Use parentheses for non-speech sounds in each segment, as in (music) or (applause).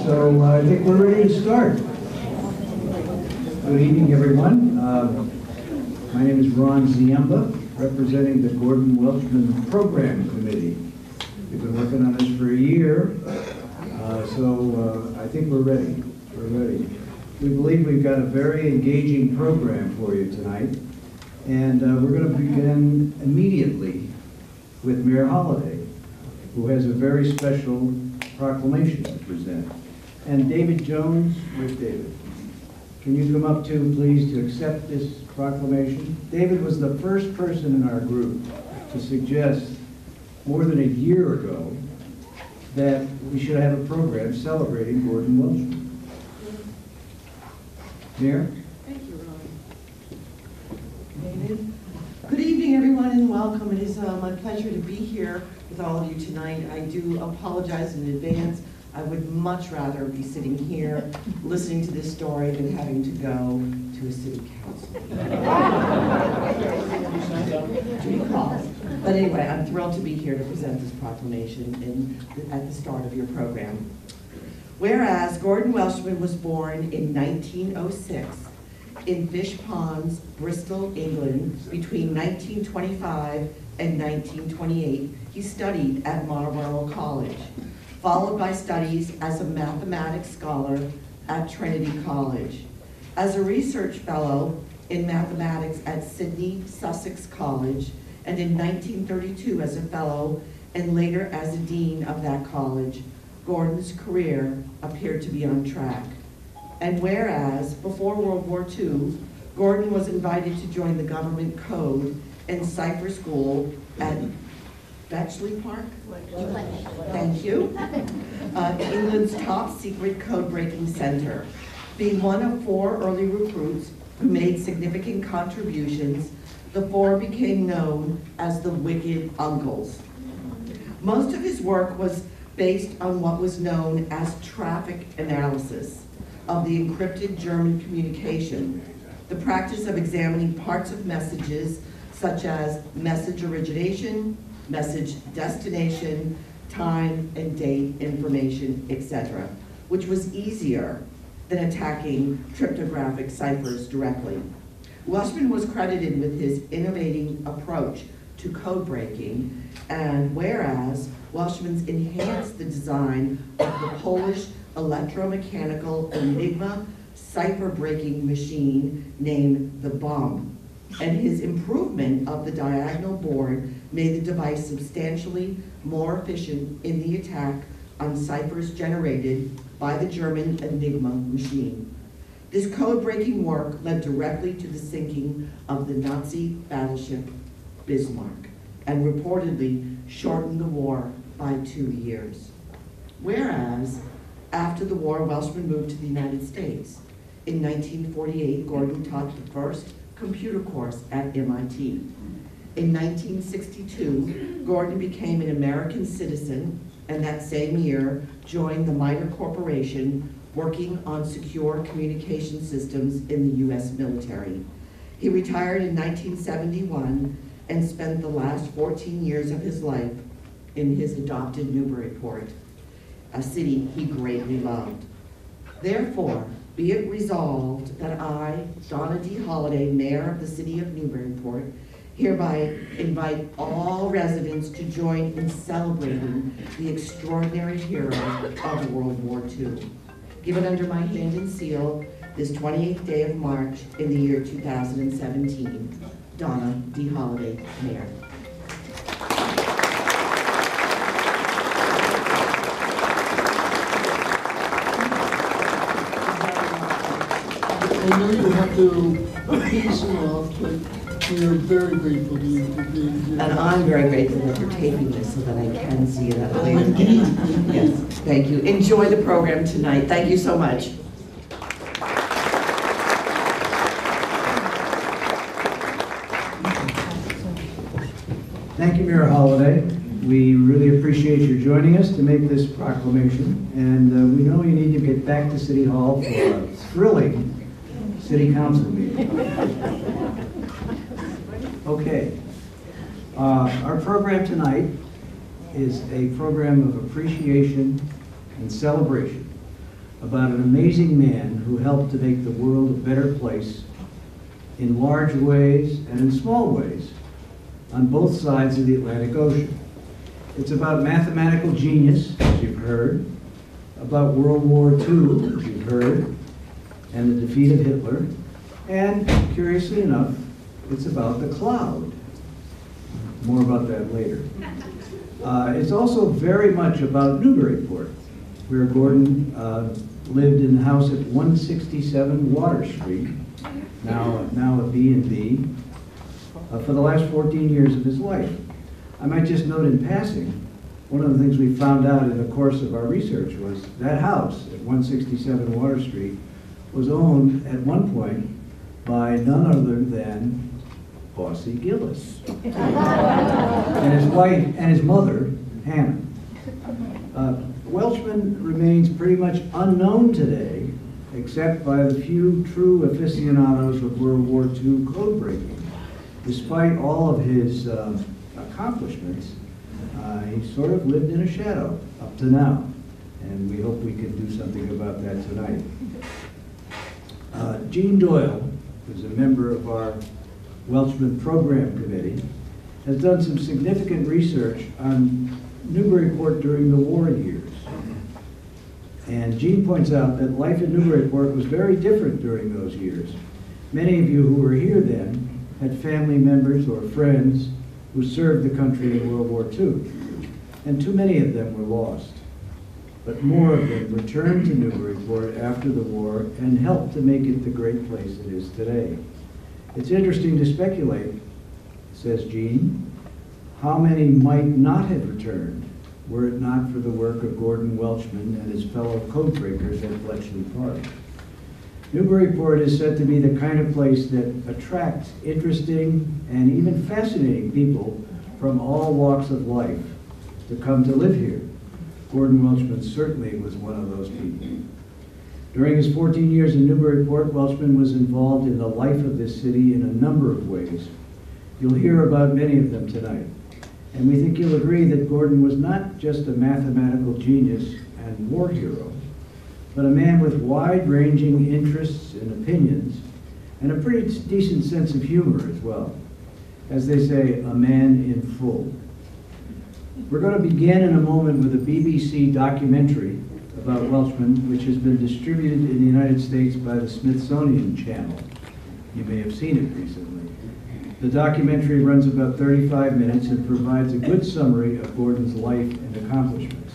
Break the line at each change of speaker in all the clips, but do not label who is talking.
so uh, I think we're ready to start. Good evening, everyone. Uh, My name is Ron Ziemba, representing the Gordon Welchman Program Committee. We've been working on this for a year, uh, so uh, I think we're ready. We're ready. We believe we've got a very engaging program for you tonight, and uh, we're going to begin immediately with Mayor Holliday, who has a very special proclamation to present. And David Jones, where's David? Can you come up too, please, to accept this proclamation? David was the first person in our group to suggest, more than a year ago, that we should have a program celebrating Gordon Welchman. Mayor?
Thank you, Ron. David. Good evening, everyone, and welcome. It is uh, my pleasure to be here with all of you tonight. I do apologize in advance. I would much rather be sitting here, (laughs) listening to this story, than having to go to a city council. (laughs) (laughs) But anyway, I'm thrilled to be here to present this proclamation in, at the start of your program. Whereas Gordon Welchman was born in 1906 in Fishponds, Bristol, England, between 1925 and 1928, he studied at Marlborough College, followed by studies as a mathematics scholar at Trinity College. As a research fellow in mathematics at Sidney Sussex College, and in 1932 as a fellow and later as a dean of that college, Gordon's career appeared to be on track. And whereas, before World War II, Gordon was invited to join the government code and cipher school at Bletchley Park? Thank you. (laughs) Uh, England's top secret code-breaking center. Being one of four early recruits who made significant contributions, the four became known as the Wicked Uncles. Most of his work was based on what was known as traffic analysis of the encrypted German communication, the practice of examining parts of messages such as message origination, message destination, time and date information, etc., which was easier than attacking cryptographic ciphers directly. Welchman was credited with his innovating approach to code breaking, and whereas Welchman's enhanced the design of the Polish electromechanical Enigma cipher breaking machine named the bomb, and his improvement of the diagonal board made the device substantially more efficient in the attack on ciphers generated by the German Enigma machine. This code-breaking work led directly to the sinking of the Nazi battleship Bismarck and reportedly shortened the war by two years. Whereas, after the war, Welchman moved to the United States. In 1948, Gordon taught the first computer course at MIT. In 1962, Gordon became an American citizen and that same year joined the MITRE Corporation working on secure communication systems in the U.S. military. He retired in 1971 and spent the last 14 years of his life in his adopted Newburyport, a city he greatly loved. Therefore, be it resolved that I, Donna D. Holliday, Mayor of the City of Newburyport, hereby invite all residents to join in celebrating the extraordinary hero of World War II. Given under my hand and seal this 28th day of March in the year 2017, Donna D. Holliday, Mayor.
I know you have to peace and off, but we are very grateful to you for being here.
And I'm very grateful that you're taping this so that I can see it at a later date. Yes, thank you. Enjoy the program tonight. Thank you so much.
Thank you, Mayor Holliday. We really appreciate your joining us to make this proclamation, and uh, we know you need to get back to City Hall for a thrilling city council meeting. Okay. Uh, Our program tonight is a program of appreciation and celebration about an amazing man who helped to make the world a better place in large ways and in small ways on both sides of the Atlantic Ocean. It's about mathematical genius, as you've heard, about World War II, as you've heard, and the defeat of Hitler, and curiously enough, it's about the cloud. More about that later. Uh, it's also very much about Newburyport, where Gordon uh, lived in the house at 167 Water Street, now, now a B&B, uh, for the last 14 years of his life. I might just note in passing, one of the things we found out in the course of our research was that house at 167 Water Street was owned at one point by none other than Bossy Gillis. and his wife, and his mother, Hannah. Uh, Welchman remains pretty much unknown today, except by the few true aficionados of World War II code breaking. Despite all of his uh, accomplishments, uh, he sort of lived in a shadow up to now, and we hope we can do something about that tonight. Uh, Gene Doyle, who's a member of our Welchman Program Committee, has done some significant research on Newburyport during the war years. And Gene points out that life in Newburyport was very different during those years. Many of you who were here then had family members or friends who served the country in World War II, and too many of them were lost. But more of them returned to Newburyport after the war and helped to make it the great place it is today. It's interesting to speculate, says Jean, how many might not have returned were it not for the work of Gordon Welchman and his fellow codebreakers at Bletchley Park. Newburyport is said to be the kind of place that attracts interesting and even fascinating people from all walks of life to come to live here. Gordon Welchman certainly was one of those people. During his 14 years in Newburyport, Welchman was involved in the life of this city in a number of ways. You'll hear about many of them tonight. And we think you'll agree that Gordon was not just a mathematical genius and war hero, but a man with wide-ranging interests and opinions, and a pretty decent sense of humor as well. As they say, a man in full. We're going to begin in a moment with a BBC documentary about Welchman, which has been distributed in the United States by the Smithsonian Channel. You may have seen it recently. The documentary runs about 35 minutes and provides a good summary of Gordon's life and accomplishments.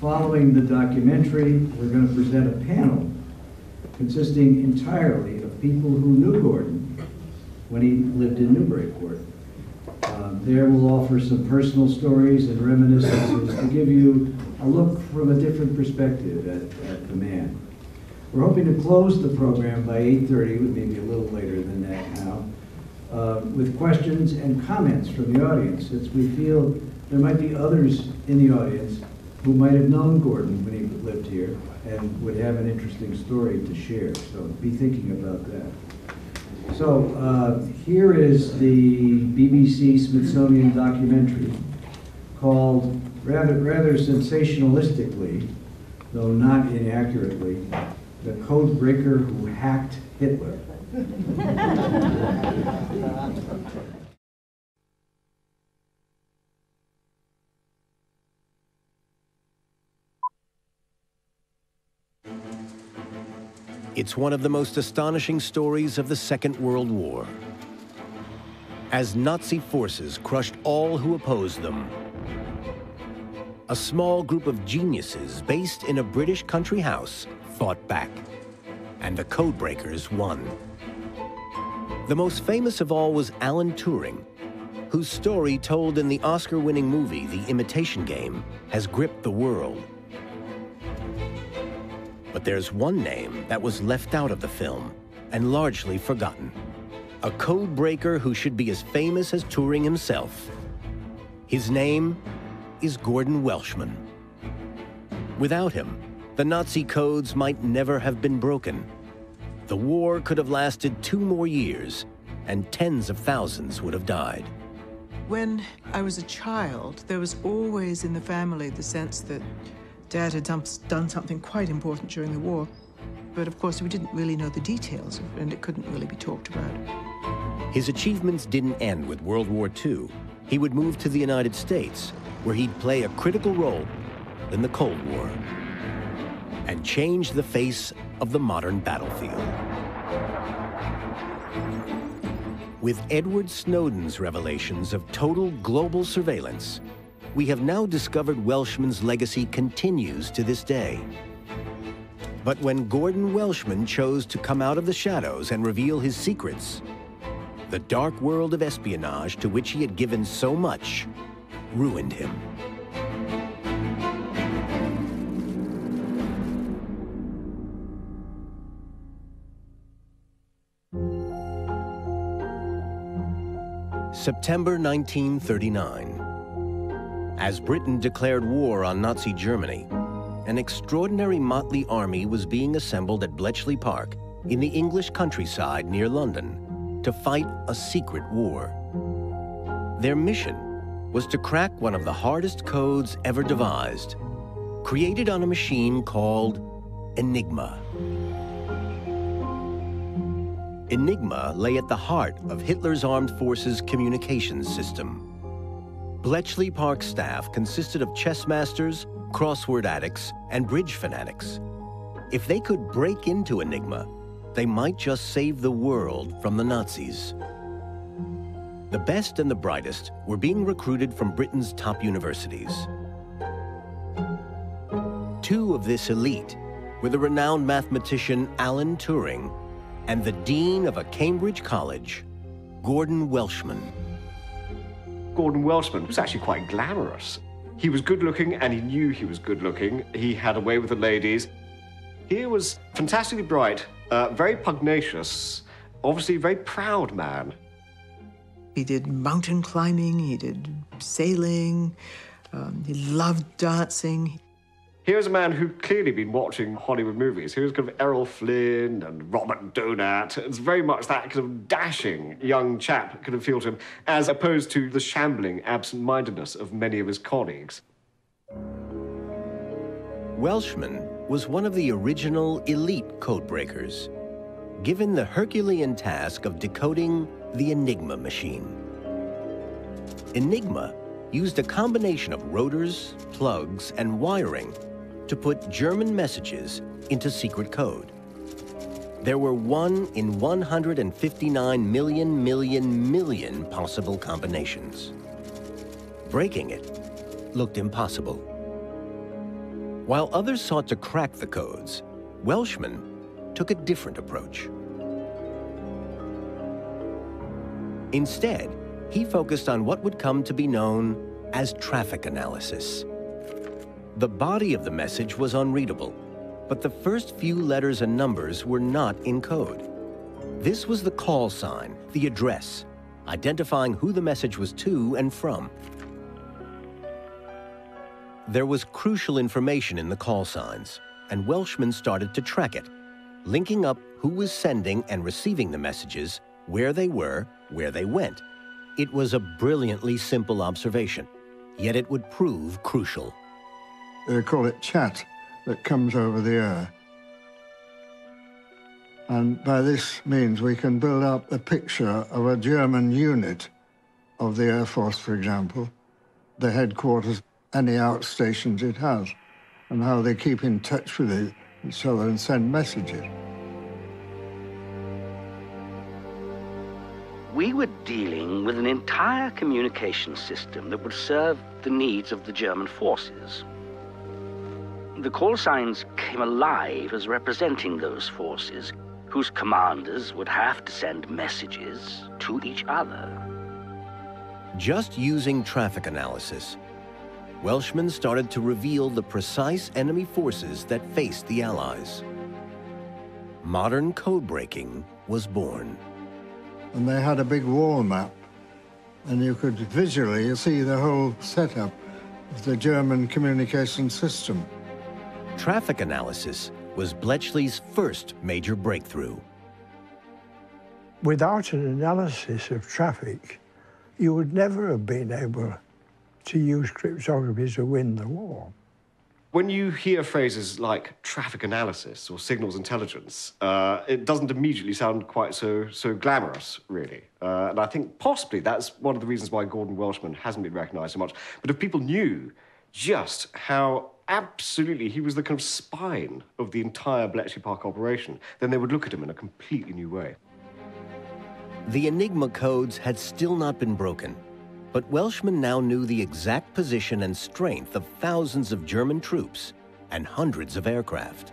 Following the documentary, we're going to present a panel consisting entirely of people who knew Gordon when he lived in Newburyport. Uh, there we'll offer some personal stories and reminiscences to give you a look from a different perspective at, at the man. We're hoping to close the program by 8.30, maybe a little later than that now, uh, with questions and comments from the audience, since we feel there might be others in the audience who might have known Gordon when he lived here and would have an interesting story to share. So be thinking about that. So uh, here is the BBC Smithsonian documentary called, rather, rather sensationalistically, though not inaccurately, The Code Breaker Who Hacked Hitler.
It's one of the most astonishing stories of the Second World War. As Nazi forces crushed all who opposed them, a small group of geniuses based in a British country house fought back, and the codebreakers won. The most famous of all was Alan Turing, whose story told in the Oscar-winning movie The Imitation Game has gripped the world. But there's one name that was left out of the film and largely forgotten. A code breaker who should be as famous as Turing himself. His name is Gordon Welchman. Without him, the Nazi codes might never have been broken. The war could have lasted two more years, and tens of thousands would have died.
When I was a child, there was always in the family the sense that Dad had done, done something quite important during the war, but of course we didn't really know the details, and it couldn't really be talked about.
His achievements didn't end with World War II. He would move to the United States, where he'd play a critical role in the Cold War and change the face of the modern battlefield. With Edward Snowden's revelations of total global surveillance, we have now discovered Welchman's legacy continues to this day. But when Gordon Welchman chose to come out of the shadows and reveal his secrets, the dark world of espionage to which he had given so much ruined him. September 1939. As Britain declared war on Nazi Germany, an extraordinary motley army was being assembled at Bletchley Park in the English countryside near London to fight a secret war. Their mission was to crack one of the hardest codes ever devised, created on a machine called Enigma. Enigma lay at the heart of Hitler's armed forces communications system. Bletchley Park staff consisted of chess masters, crossword addicts, and bridge fanatics. If they could break into Enigma, they might just save the world from the Nazis. The best and the brightest were being recruited from Britain's top universities. Two of this elite were the renowned mathematician Alan Turing and the dean of a Cambridge college, Gordon Welchman.
Gordon Welchman was actually quite glamorous. He was good looking and he knew he was good looking. He had a way with the ladies. He was fantastically bright, uh, very pugnacious, obviously a very proud man.
He did mountain climbing, he did sailing, um, he loved dancing.
Here's a man who'd clearly been watching Hollywood movies. He was kind of Errol Flynn and Robert Donat. It's very much that kind of dashing young chap kind of feel to him, as opposed to the shambling absent-mindedness of many of his colleagues.
Welchman was one of the original elite codebreakers, given the Herculean task of decoding the Enigma machine. Enigma used a combination of rotors, plugs, and wiring to put German messages into secret code. There were one in 159 million million million possible combinations. Breaking it looked impossible. While others sought to crack the codes, Welchman took a different approach. Instead, he focused on what would come to be known as traffic analysis. The body of the message was unreadable, but the first few letters and numbers were not in code. This was the call sign, the address, identifying who the message was to and from. There was crucial information in the call signs, and Welchman started to track it, linking up who was sending and receiving the messages, where they were, where they went. It was a brilliantly simple observation, yet it would prove crucial.
They call it chat that comes over the air. And by this means, we can build up a picture of a German unit of the Air Force, for example, the headquarters, any outstations it has, and how they keep in touch with each other and send messages.
We were dealing with an entire communication system that would serve the needs of the German forces. The call signs came alive as representing those forces, whose commanders would have to send messages to each other.
Just using traffic analysis, Welchman started to reveal the precise enemy forces that faced the Allies. Modern code breaking was born.
And they had a big wall map, and you could visually see the whole setup of the German communication system.
Traffic analysis was Bletchley's first major breakthrough.
Without an analysis of traffic, you would never have been able to use cryptography to win the war.
When you hear phrases like traffic analysis or signals intelligence, uh, it doesn't immediately sound quite so, so glamorous, really. Uh, and I think possibly that's one of the reasons why Gordon Welchman hasn't been recognised so much. But if people knew just how absolutely he was the kind of spine of the entire Bletchley Park operation, then they would look at him in a completely new way.
The Enigma codes had still not been broken, but Welchman now knew the exact position and strength of thousands of German troops and hundreds of aircraft.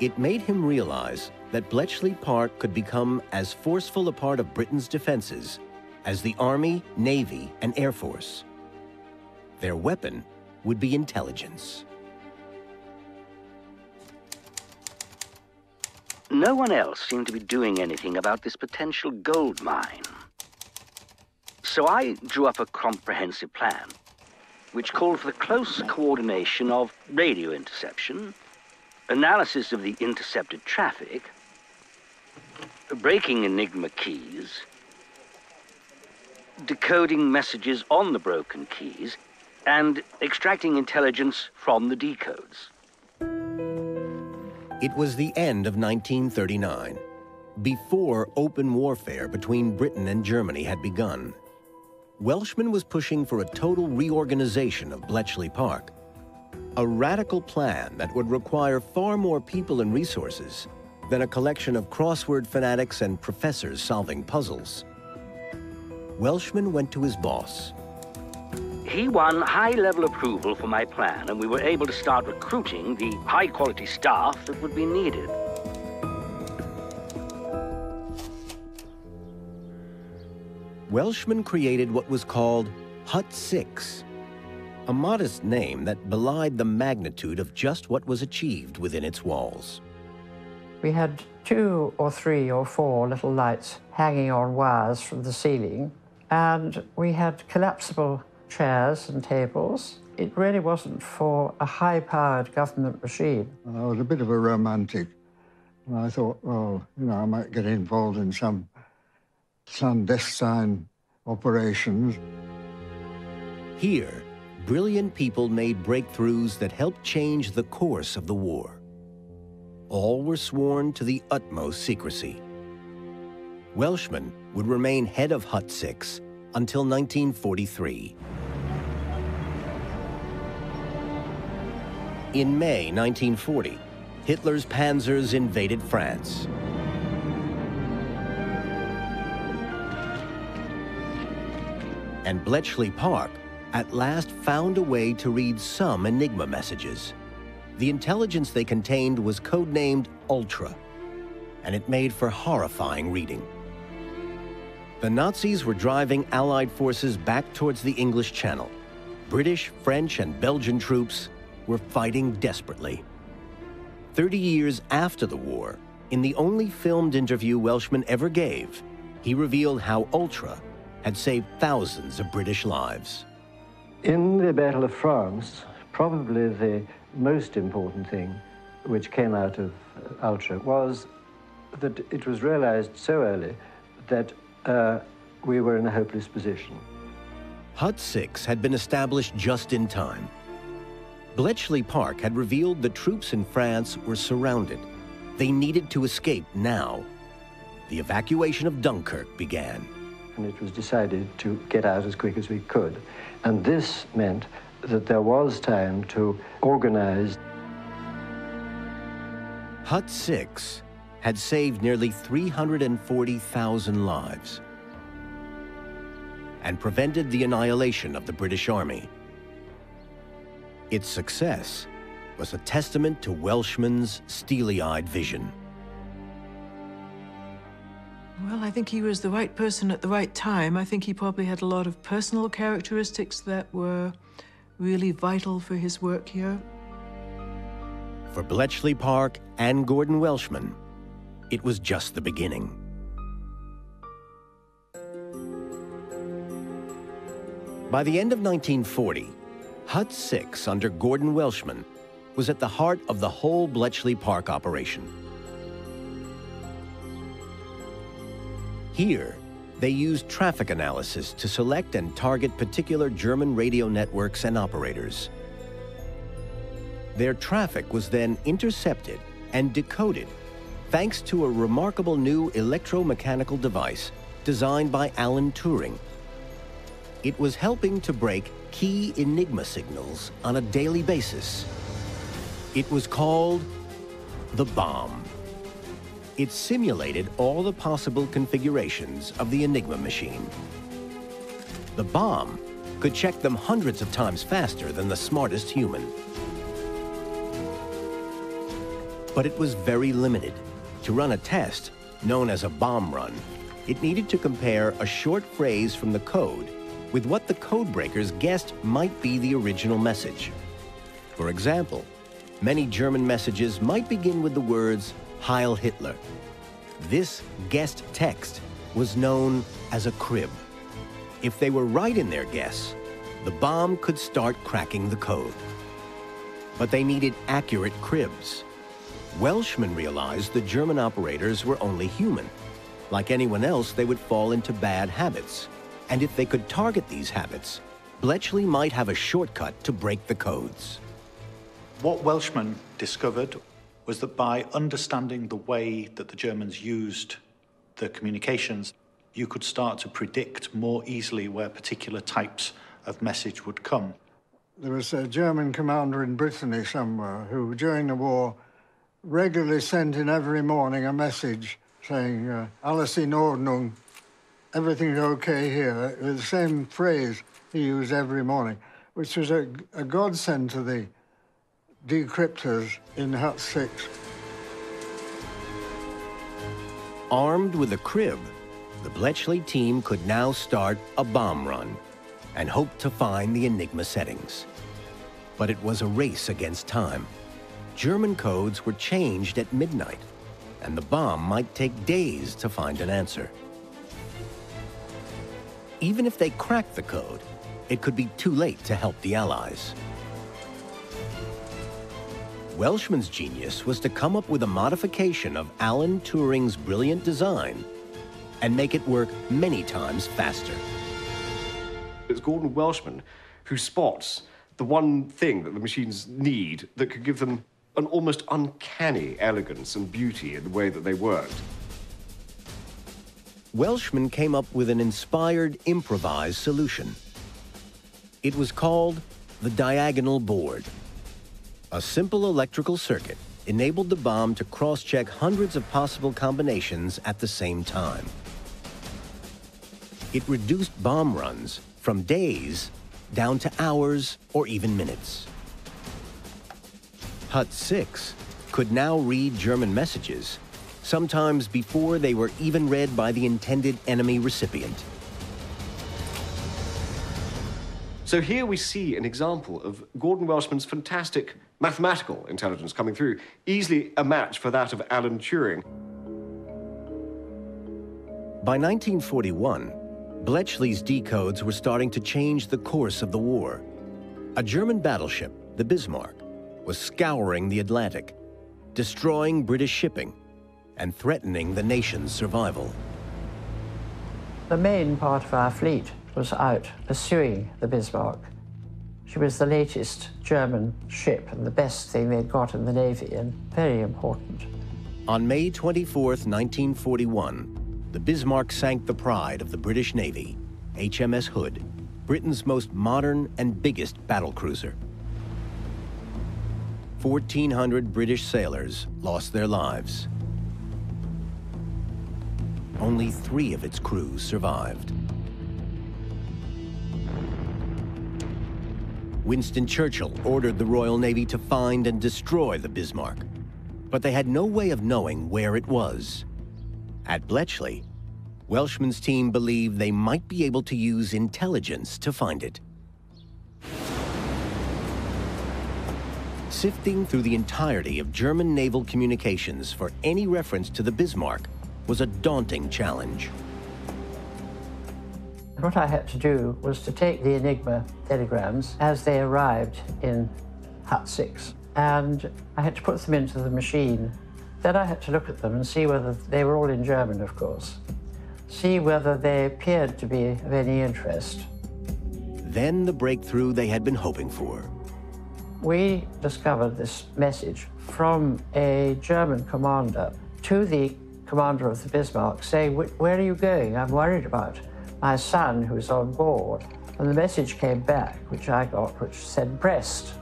It made him realize that Bletchley Park could become as forceful a part of Britain's defenses as the Army, Navy, and Air Force. Their weapon would be intelligence.
No one else seemed to be doing anything about this potential gold mine. So I drew up a comprehensive plan, which called for the close coordination of radio interception, analysis of the intercepted traffic, breaking Enigma keys, decoding messages on the broken keys, and extracting intelligence from the decodes.
It was the end of 1939, before open warfare between Britain and Germany had begun. Welchman was pushing for a total reorganization of Bletchley Park, a radical plan that would require far more people and resources than a collection of crossword fanatics and professors solving puzzles. Welchman went to his boss.
He won high-level approval for my plan, and we were able to start recruiting the high-quality staff that would be needed.
Welchman created what was called Hut 6, a modest name that belied the magnitude of just what was achieved within its walls.
We had two or three or four little lights hanging on wires from the ceiling, and we had collapsible chairs and tables. It really wasn't for a high-powered government machine.
I was a bit of a romantic, and I thought, well, you know, I might get involved in some clandestine operations.
Here, brilliant people made breakthroughs that helped change the course of the war. All were sworn to the utmost secrecy. Welchman would remain head of Hut 6 until 1943. In May 1940, Hitler's panzers invaded France. And Bletchley Park at last found a way to read some Enigma messages. The intelligence they contained was codenamed Ultra, and it made for horrifying reading. The Nazis were driving Allied forces back towards the English Channel. British, French, and Belgian troops were fighting desperately. Thirty years after the war, in the only filmed interview Welchman ever gave, he revealed how Ultra had saved thousands of British lives.
In the Battle of France, probably the most important thing which came out of Ultra was that it was realized so early that uh, we were in a hopeless position.
Hut 6 had been established just in time. Bletchley Park had revealed the troops in France were surrounded. They needed to escape now. The evacuation of Dunkirk began
and it was decided to get out as quick as we could. And this meant that there was time to organize.
Hut 6 had saved nearly 340,000 lives and prevented the annihilation of the British Army. Its success was a testament to Welchman's steely-eyed vision.
Well, I think he was the right person at the right time. I think he probably had a lot of personal characteristics that were really vital for his work here.
For Bletchley Park and Gordon Welchman, it was just the beginning. By the end of 1940, Hut 6 under Gordon Welchman was at the heart of the whole Bletchley Park operation. Here, they used traffic analysis to select and target particular German radio networks and operators. Their traffic was then intercepted and decoded thanks to a remarkable new electromechanical device designed by Alan Turing. It was helping to break key Enigma signals on a daily basis. It was called the bomb. It simulated all the possible configurations of the Enigma machine. The bomb could check them hundreds of times faster than the smartest human. But it was very limited. To run a test, known as a bomb run, it needed to compare a short phrase from the code with what the codebreakers guessed might be the original message. For example, many German messages might begin with the words Heil Hitler. This guessed text was known as a crib. If they were right in their guess, the bomb could start cracking the code. But they needed accurate cribs. Welchman realized the German operators were only human. Like anyone else, they would fall into bad habits. And if they could target these habits, Bletchley might have a shortcut to break the codes.
What Welchman discovered was that by understanding the way that the Germans used the communications, you could start to predict more easily where particular types of message would come.
There was a German commander in Brittany somewhere who, during the war, regularly sent in every morning a message saying, uh, Alles in Ordnung, everything's okay here. The same phrase he used every morning, which was a, a godsend to the decryptors in Hut 6.
Armed with a crib, the Bletchley team could now start a bomb run and hope to find the Enigma settings. But it was a race against time. German codes were changed at midnight, and the bomb might take days to find an answer. Even if they cracked the code, it could be too late to help the Allies. Welchman's genius was to come up with a modification of Alan Turing's brilliant design and make it work many times faster.
It's Gordon Welchman who spots the one thing that the machines need that could give them an almost uncanny elegance and beauty in the way that they worked.
Welchman came up with an inspired, improvised solution. It was called the diagonal board. A simple electrical circuit enabled the bomb to cross-check hundreds of possible combinations at the same time. It reduced bomb runs from days down to hours or even minutes. Hut 6 could now read German messages, sometimes before they were even read by the intended enemy recipient.
So here we see an example of Gordon Welchman's fantastic mathematical intelligence coming through, easily a match for that of Alan Turing.
By 1941, Bletchley's decodes were starting to change the course of the war. A German battleship, the Bismarck, was scouring the Atlantic, destroying British shipping, and threatening the nation's survival.
The main part of our fleet was out pursuing the Bismarck. She was the latest German ship and the best thing they'd got in the Navy, and very important.
On May 24, 1941, the Bismarck sank the pride of the British Navy, HMS Hood, Britain's most modern and biggest battlecruiser. 1,400 British sailors lost their lives. Only three of its crews survived. Winston Churchill ordered the Royal Navy to find and destroy the Bismarck, but they had no way of knowing where it was. At Bletchley, Welchman's team believed they might be able to use intelligence to find it. Sifting through the entirety of German naval communications for any reference to the Bismarck was a daunting challenge.
What I had to do was to take the Enigma telegrams as they arrived in Hut 6, and I had to put them into the machine. Then I had to look at them and see whether they were all in German, of course, see whether they appeared to be of any interest.
Then the breakthrough they had been hoping for.
we discovered this message from a German commander to the commander of the Bismarck saying, Where are you going? I'm worried about my son who was on board. And the message came back, which I got, which said Brest.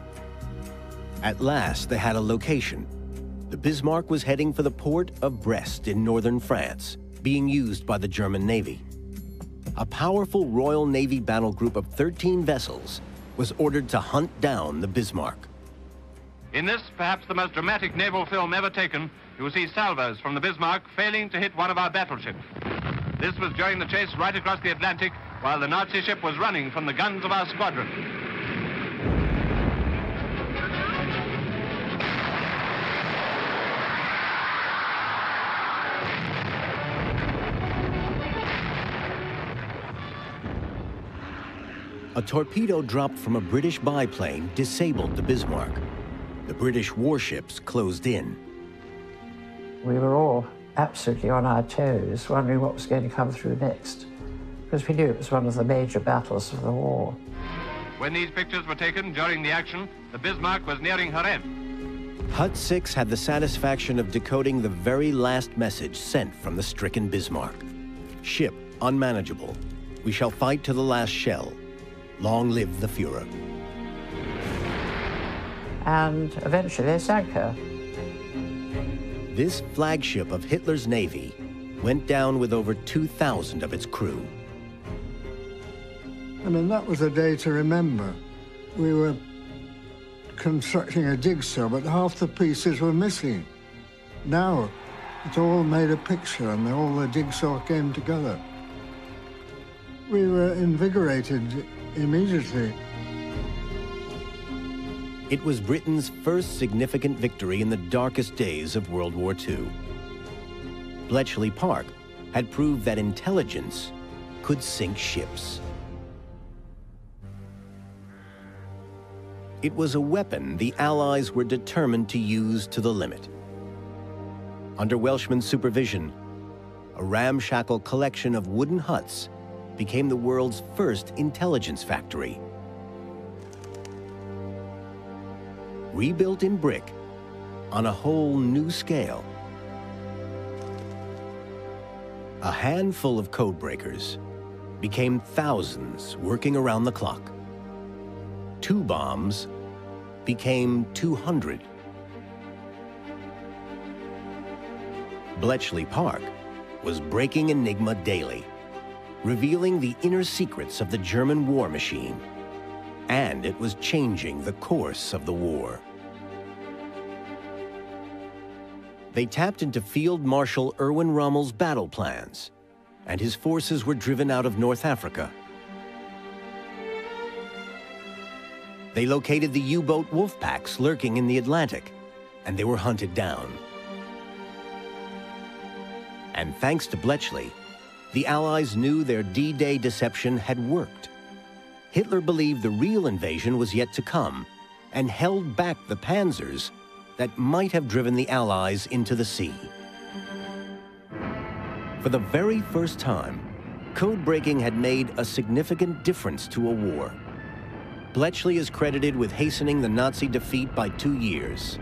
At last, they had a location. The Bismarck was heading for the port of Brest in northern France, being used by the German Navy. A powerful Royal Navy battle group of 13 vessels was ordered to hunt down the Bismarck.
In this, perhaps the most dramatic naval film ever taken, you see salvos from the Bismarck failing to hit one of our battleships. This was during the chase right across the Atlantic while the Nazi ship was running from the guns of our squadron.
A torpedo dropped from a British biplane disabled the Bismarck. The British warships closed in.
We were all absolutely on our toes, wondering what was going to come through next, because we knew it was one of the major battles of the war.
When these pictures were taken during the action, the Bismarck was nearing her end.
Hut 6 had the satisfaction of decoding the very last message sent from the stricken Bismarck. Ship unmanageable. We shall fight to the last shell. Long live the Fuhrer.
And eventually they sank her.
This flagship of Hitler's navy went down with over 2,000 of its crew.
I mean, that was a day to remember. We were constructing a jigsaw, but half the pieces were missing. Now, it all made a picture and all the jigsaw came together. We were invigorated immediately.
It was Britain's first significant victory in the darkest days of World War II. Bletchley Park had proved that intelligence could sink ships. It was a weapon the Allies were determined to use to the limit. Under Welchman's supervision, a ramshackle collection of wooden huts became the world's first intelligence factory. Rebuilt in brick on a whole new scale. A handful of codebreakers became thousands working around the clock. Two bombs became 200. Bletchley Park was breaking Enigma daily revealing the inner secrets of the German war machine. And it was changing the course of the war. They tapped into Field Marshal Erwin Rommel's battle plans, and his forces were driven out of North Africa. They located the U-boat wolf packs lurking in the Atlantic, and they were hunted down. And thanks to Bletchley, the Allies knew their D-Day deception had worked. Hitler believed the real invasion was yet to come and held back the panzers that might have driven the Allies into the sea. For the very first time, code breaking had made a significant difference to a war. Bletchley is credited with hastening the Nazi defeat by two years.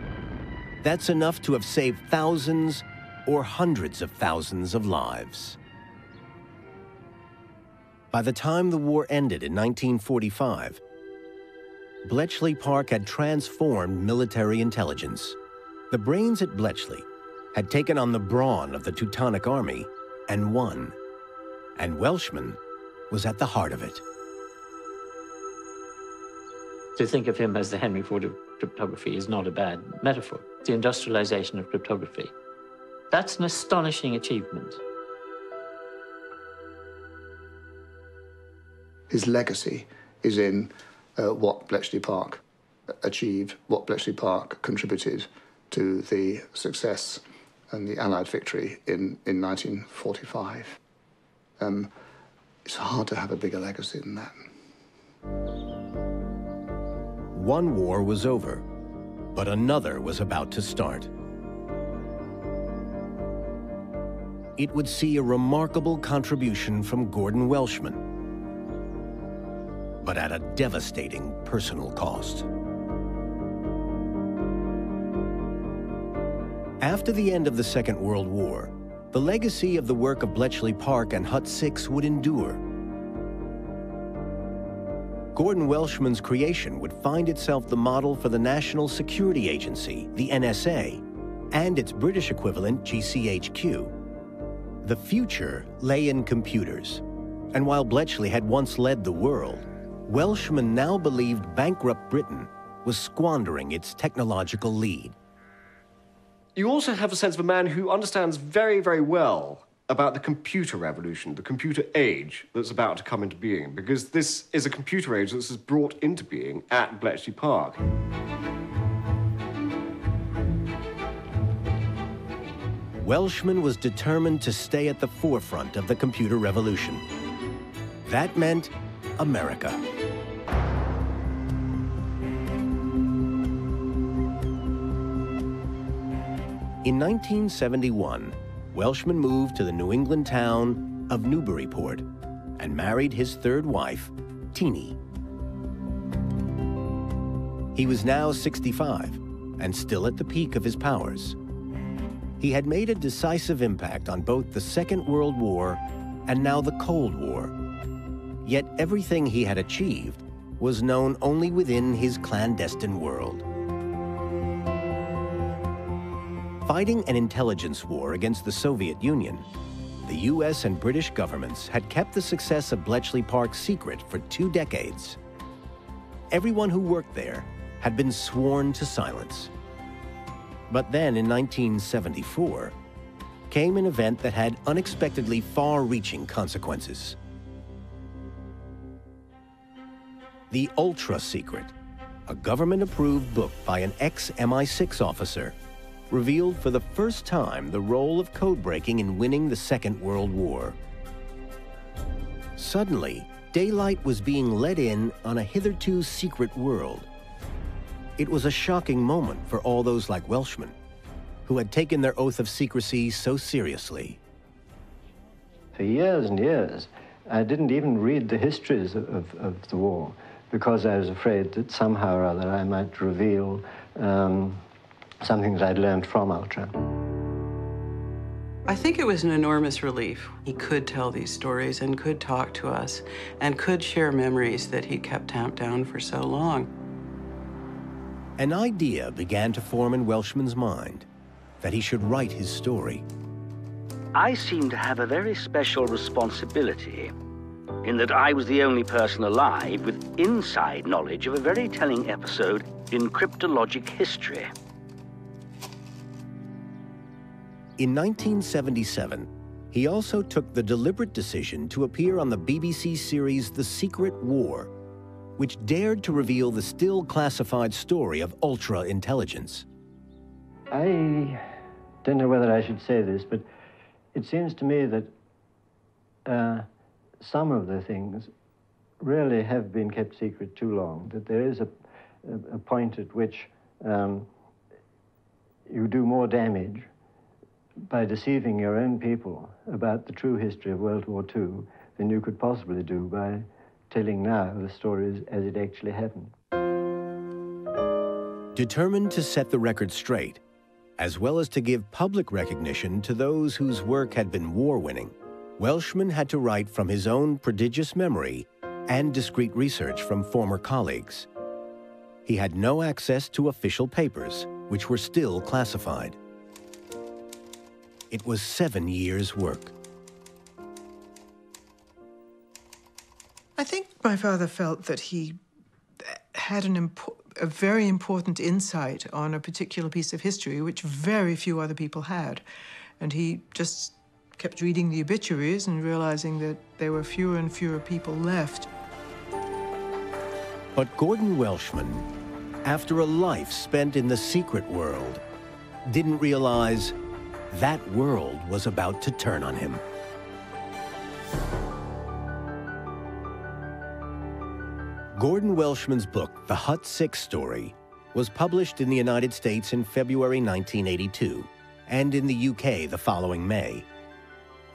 That's enough to have saved thousands or hundreds of thousands of lives. By the time the war ended in 1945, Bletchley Park had transformed military intelligence. The brains at Bletchley had taken on the brawn of the Teutonic Army and won. And Welchman was at the heart of it.
To think of him as the Henry Ford of cryptography is not a bad metaphor. The industrialization of cryptography. That's an astonishing achievement.
His legacy is in uh, what Bletchley Park achieved, what Bletchley Park contributed to the success and the Allied victory in, in 1945. Um, it's hard to have a bigger legacy than that.
One war was over, but another was about to start. It would see a remarkable contribution from Gordon Welchman, but at a devastating personal cost. After the end of the Second World War, the legacy of the work of Bletchley Park and Hut 6 would endure. Gordon Welchman's creation would find itself the model for the National Security Agency, the NSA, and its British equivalent, GCHQ. The future lay in computers, and while Bletchley had once led the world, Welchman now believed bankrupt Britain was squandering its technological lead.
You also have a sense of a man who understands very, very well about the computer revolution, the computer age that's about to come into being, because this is a computer age that's brought into being at Bletchley Park.
Welchman was determined to stay at the forefront of the computer revolution. That meant America. In 1971, Welchman moved to the New England town of Newburyport and married his third wife, Teenie. He was now 65 and still at the peak of his powers. He had made a decisive impact on both the Second World War and now the Cold War. Yet everything he had achieved was known only within his clandestine world. Fighting an intelligence war against the Soviet Union, the US and British governments had kept the success of Bletchley Park secret for two decades. Everyone who worked there had been sworn to silence. But then in 1974, came an event that had unexpectedly far-reaching consequences. The Ultra Secret, a government-approved book by an ex-MI6 officer revealed for the first time the role of code breaking in winning the Second World War. Suddenly, daylight was being let in on a hitherto secret world. It was a shocking moment for all those like Welchman, who had taken their oath of secrecy so seriously.
For years and years, I didn't even read the histories of, of the war because I was afraid that somehow or other I might reveal um, something that I'd learned from Ultra.
I think it was an enormous relief. He could tell these stories and could talk to us and could share memories that he'd kept tamped down for so long.
An idea began to form in Welchman's mind that he should write his story.
I seem to have a very special responsibility in that I was the only person alive with inside knowledge of a very telling episode in cryptologic history.
In 1977, he also took the deliberate decision to appear on the BBC series The Secret War, which dared to reveal the still classified story of ultra intelligence.
I don't know whether I should say this, but it seems to me that uh, some of the things really have been kept secret too long, that there is a, a, a point at which um, you do more damage by deceiving your own people about the true history of World War II than you could possibly do by telling now the stories as it actually happened.
Determined to set the record straight, as well as to give public recognition to those whose work had been war-winning, Welchman had to write from his own prodigious memory and discreet research from former colleagues. He had no access to official papers, which were still classified. It was seven years' work.
I think my father felt that he had a very important insight on a particular piece of history, which very few other people had. And he just kept reading the obituaries and realizing that there were fewer and fewer people left.
But Gordon Welchman, after a life spent in the secret world, didn't realize that world was about to turn on him. Gordon Welchman's book, The Hut 6 Story, was published in the United States in February 1982 and in the UK the following May.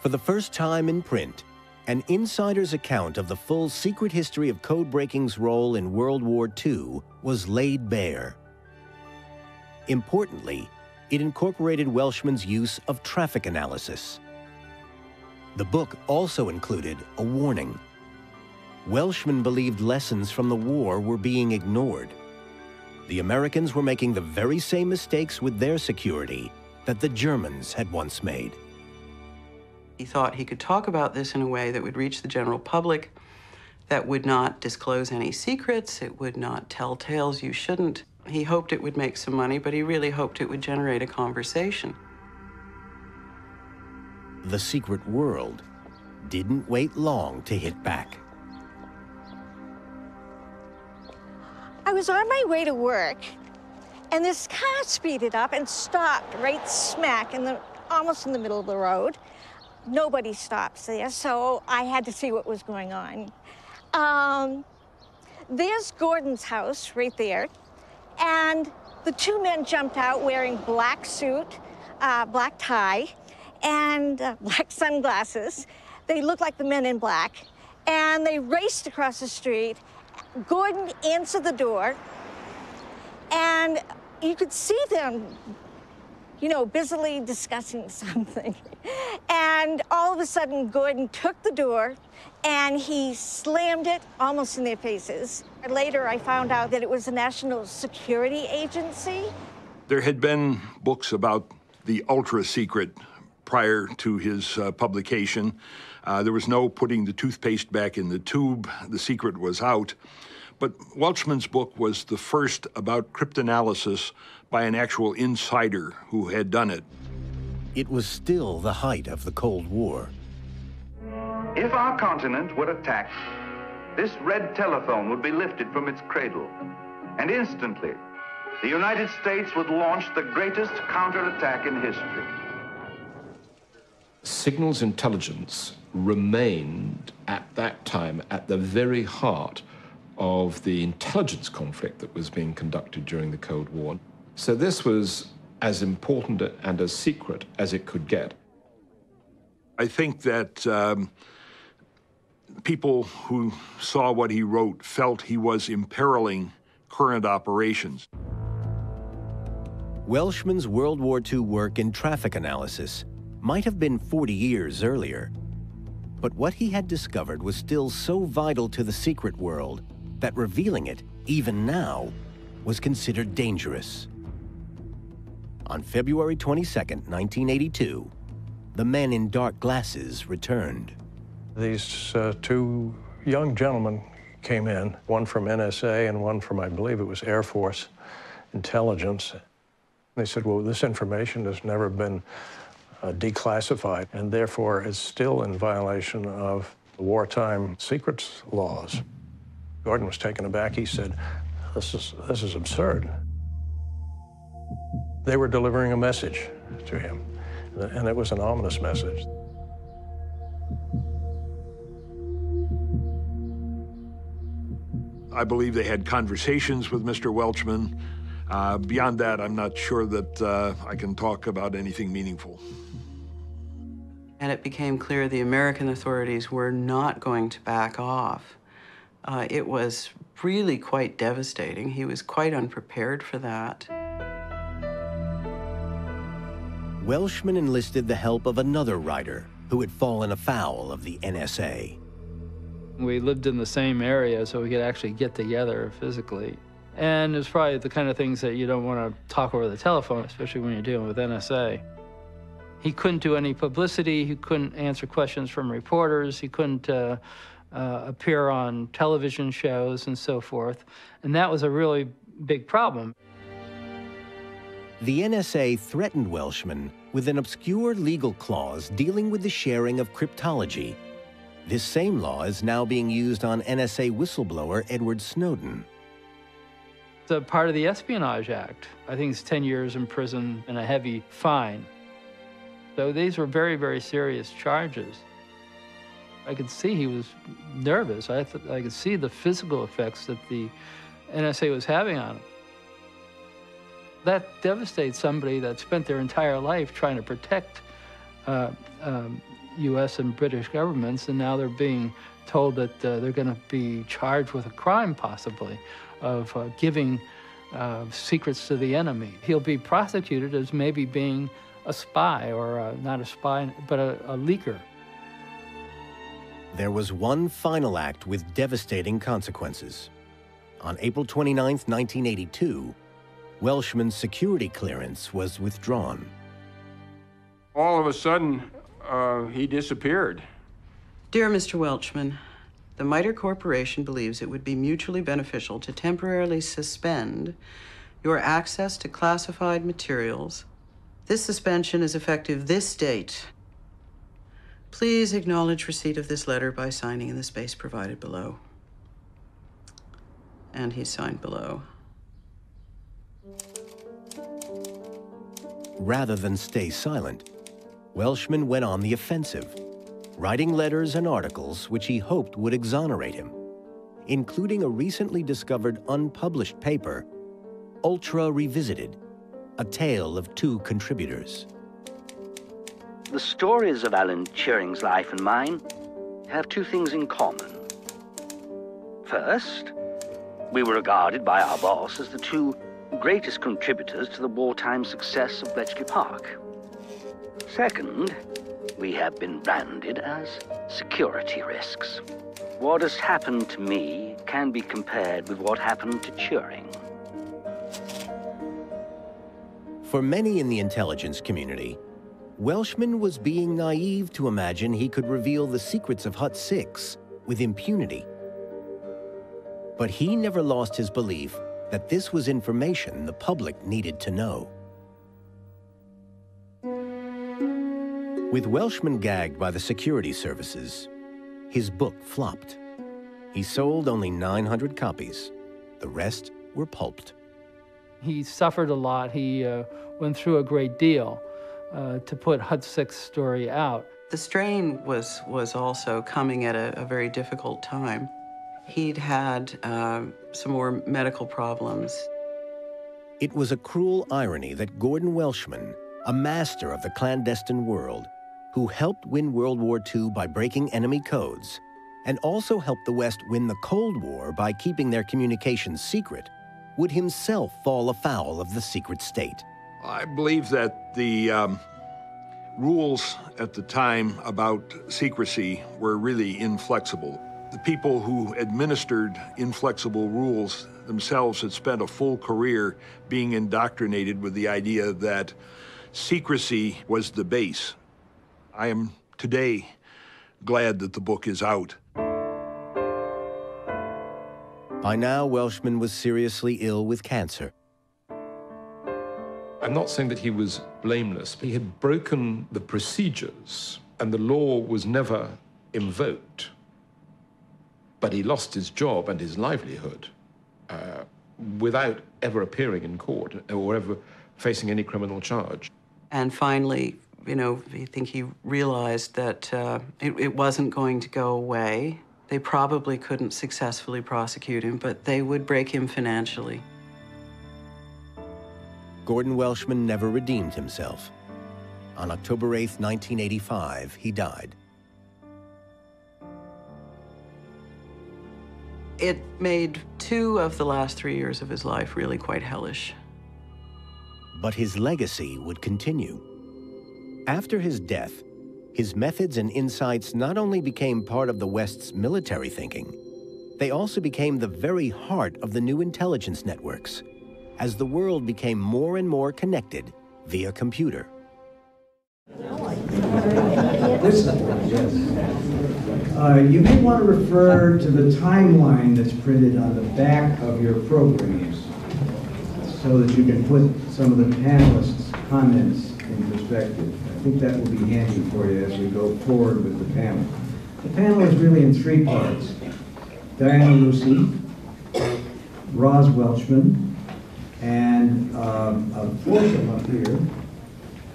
For the first time in print, an insider's account of the full secret history of code breaking's role in World War II was laid bare. Importantly, it incorporated Welchman's use of traffic analysis. The book also included a warning. Welchman believed lessons from the war were being ignored. The Americans were making the very same mistakes with their security that the Germans had once made.
He thought he could talk about this in a way that would reach the general public, that would not disclose any secrets, it would not tell tales you shouldn't. He hoped it would make some money, but he really hoped it would generate a conversation.
The secret world didn't wait long to hit back.
I was on my way to work, and this car speeded up and stopped right smack in the almost in the middle of the road. Nobody stops there, so I had to see what was going on. Um, there's Gordon's house right there, and the two men jumped out wearing black suit, uh, black tie, and uh, (laughs) black sunglasses. They looked like the men in black, and they raced across the street. Gordon answered the door, and you could see them, you know, busily discussing (laughs) something. And all of a sudden, Gordon took the door and he slammed it almost in their faces. Later, I found out that it was the national security agency.
There had been books about the ultra secret prior to his uh, publication. Uh, there was no putting the toothpaste back in the tube. The secret was out. But Welchman's book was the first about cryptanalysis by an actual insider who had done it.
It was still the height of the Cold War.
If our continent were attacked, this red telephone would be lifted from its cradle, and instantly, the United States would launch the greatest counterattack in history.
Signals intelligence remained at that time at the very heart of the intelligence conflict that was being conducted during the Cold War. So this was as important and as secret as it could get.
I think that um, people who saw what he wrote felt he was imperiling current operations.
Welchman's World War II work in traffic analysis might have been 40 years earlier. But what he had discovered was still so vital to the secret world that revealing it, even now, was considered dangerous. On February 22, 1982, the men in dark glasses returned.
These uh, two young gentlemen came in, one from NSA and one from, I believe it was Air Force Intelligence. They said, well, this information has never been uh, declassified and therefore is still in violation of the wartime secrets laws. Gordon was taken aback. He said, this is, this is absurd. They were delivering a message to him, and it was an ominous message.
I believe they had conversations with Mr. Welchman. Uh, beyond that, I'm not sure that uh, I can talk about anything meaningful.
And it became clear the American authorities were not going to back off. Uh, it was really quite devastating. He was quite unprepared for that.
Welchman enlisted the help of another writer who had fallen afoul of the NSA.
We lived in the same area, so we could actually get together physically. And it's probably the kind of things that you don't want to talk over the telephone, especially when you're dealing with NSA. He couldn't do any publicity. He couldn't answer questions from reporters. He couldn't uh, uh, appear on television shows and so forth. And that was a really big problem.
The NSA threatened Welchman with an obscure legal clause dealing with the sharing of cryptology. This same law is now being used on NSA whistleblower Edward Snowden.
It's a part of the Espionage Act. I think it's 10 years in prison and a heavy fine. So these were very, very serious charges. I could see he was nervous. I, I could see the physical effects that the NSA was having on him. That devastates somebody that spent their entire life trying to protect uh, um, U.S. and British governments, and now they're being told that uh, they're going to be charged with a crime, possibly, of uh, giving uh, secrets to the enemy. He'll be prosecuted as maybe being a spy, or a, not a spy, but a, a leaker.
There was one final act with devastating consequences. On April 29, 1982, Welchman's security clearance was withdrawn.
All of a sudden, uh, he disappeared.
Dear Mr. Welchman, the MITRE Corporation believes it would be mutually beneficial to temporarily suspend your access to classified materials. This suspension is effective this date. Please acknowledge receipt of this letter by signing in the space provided below. And he signed below.
Rather than stay silent, Welchman went on the offensive, writing letters and articles which he hoped would exonerate him, including a recently discovered unpublished paper, Ultra Revisited, a tale of two contributors.
The stories of Alan Turing's life and mine have two things in common. First, we were regarded by our boss as the two greatest contributors to the wartime success of Bletchley Park. Second, we have been branded as security risks. What has happened to me can be compared with what happened to Turing.
For many in the intelligence community, Welchman was being naive to imagine he could reveal the secrets of Hut 6 with impunity. But he never lost his belief that this was information the public needed to know. With Welchman gagged by the security services, his book flopped. He sold only 900 copies. The rest were pulped.
He suffered a lot. He uh, went through a great deal uh, to put Hut 6 story out.
The strain was, was also coming at a, a very difficult time. He'd had uh, some more medical problems.
It was a cruel irony that Gordon Welchman, a master of the clandestine world, who helped win World War II by breaking enemy codes, and also helped the West win the Cold War by keeping their communications secret, would himself fall afoul of the secret state.
I believe that the um, rules at the time about secrecy were really inflexible. The people who administered inflexible rules themselves had spent a full career being indoctrinated with the idea that secrecy was the base. I am today glad that the book is out.
By now, Welchman was seriously ill with cancer.
I'm not saying that he was blameless. He had broken the procedures, and the law was never invoked. But he lost his job and his livelihood uh, without ever appearing in court or ever facing any criminal charge.
And finally, you know, I think he realized that uh, it, it wasn't going to go away. They probably couldn't successfully prosecute him, but they would break him financially.
Gordon Welchman never redeemed himself. On October 8, 1985, he died.
It made two of the last three years of his life really quite hellish.
But his legacy would continue. After his death, his methods and insights not only became part of the West's military thinking, they also became the very heart of the new intelligence networks as the world became more and more connected via computer.
Uh, you may want to refer to the timeline that's printed on the back of your programs so that you can put some of the panelists' comments in perspective. I think that will be handy for you as we go forward with the panel. The panel is really in three parts. Diana Lucy, Roz Welchman, and um, a foursome up here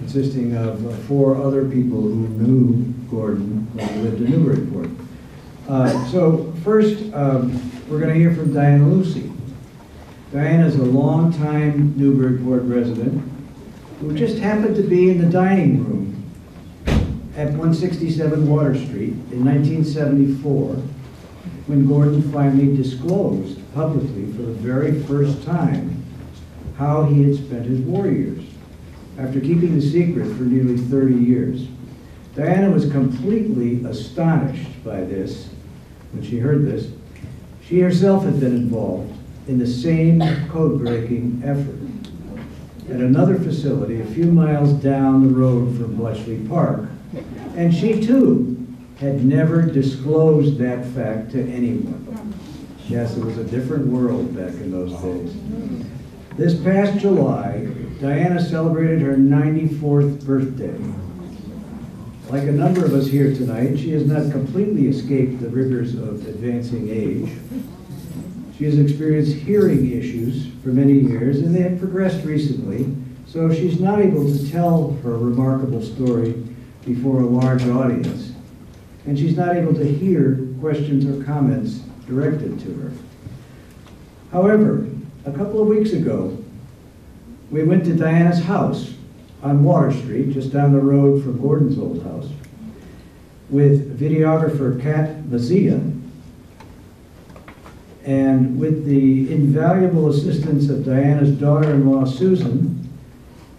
consisting of uh, four other people who knew Gordon when he lived in Newburyport. Uh, so first, um, we're going to hear from Diana Lucy. Diana is a longtime Newburyport resident who just happened to be in the dining room at 167 Water Street in 1974 when Gordon finally disclosed publicly for the very first time how he had spent his war years. After keeping the secret for nearly 30 years, Diana was completely astonished by this when she heard this. She herself had been involved in the same code-breaking effort at another facility a few miles down the road from Bletchley Park, and she too had never disclosed that fact to anyone. Yes, it was a different world back in those days. This past July, Diana celebrated her 94th birthday. Like a number of us here tonight, she has not completely escaped the rigors of advancing age. She has experienced hearing issues for many years, and they have progressed recently, so she's not able to tell her remarkable story before a large audience. And she's not able to hear questions or comments directed to her. However, a couple of weeks ago, we went to Diana's house on Water Street, just down the road from Gordon's old house, with videographer Kat Mazia, and with the invaluable assistance of Diana's daughter-in-law Susan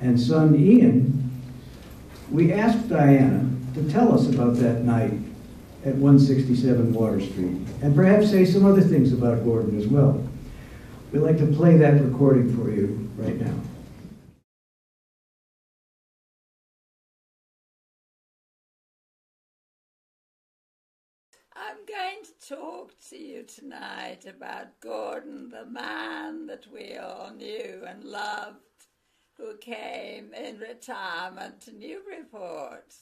and son Ian, we asked Diana to tell us about that night at 167 Water Street, and perhaps say some other things about Gordon as well. We'd like to play that recording for you right now.
I'm going to talk to you tonight about Gordon, the man that we all knew and loved, who came in retirement to Newburyport.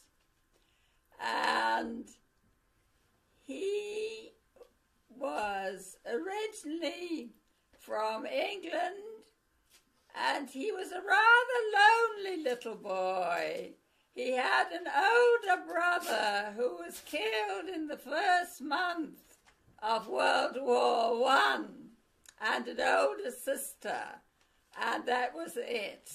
And he was originally from England and he was a rather lonely little boy. He had an older brother who was killed in the first month of World War One, and an older sister, and that was it.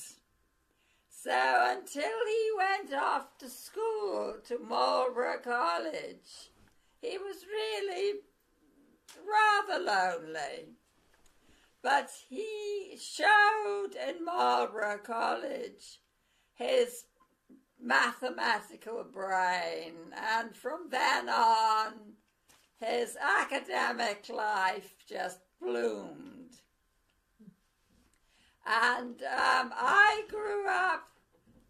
So until he went off to school to Marlborough College, he was really rather lonely. But he showed in Marlborough College his mathematical brain, and from then on, his academic life just bloomed. And um, I grew up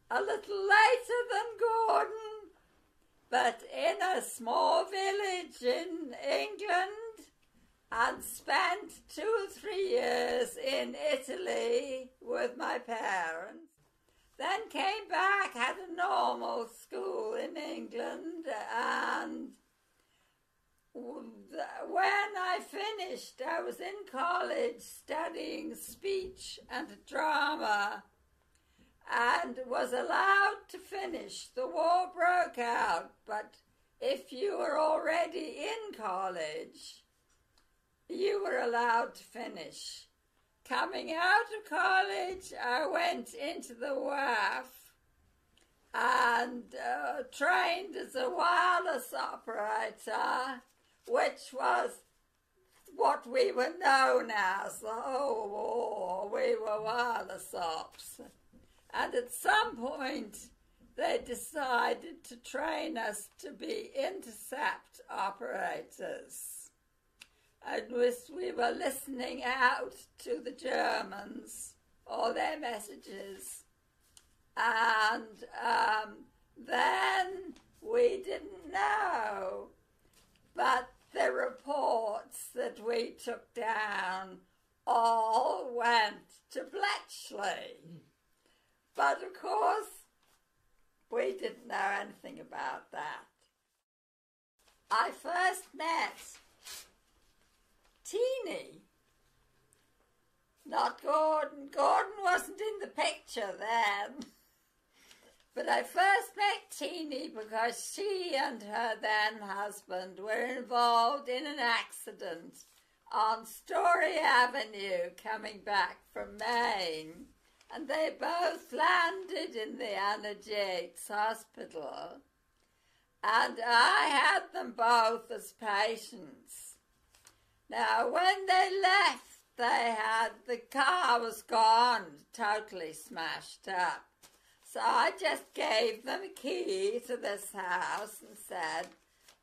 a little later than Gordon, but in a small village in England, and spent two or three years in Italy with my parents. Then came back, had a normal school in England, and when I finished, I was in college studying speech and drama and was allowed to finish. The war broke out, but if you were already in college, you were allowed to finish. Coming out of college, I went into the WAAF and uh, trained as a wireless operator, which was what we were known as the whole war. We were wireless ops. And at some point, they decided to train us to be intercept operators and we were listening out to the Germans, all their messages. And um, then we didn't know, but the reports that we took down all went to Bletchley. But of course, we didn't know anything about that. I first met Teeny. Not Gordon. Gordon wasn't in the picture then. But I first met Teeny because she and her then husband were involved in an accident on Story Avenue coming back from Maine. And they both landed in the Anna Jaques Hospital. And I had them both as patients. Now, when they left they had the car was gone, totally smashed up. So I just gave them a key to this house and said,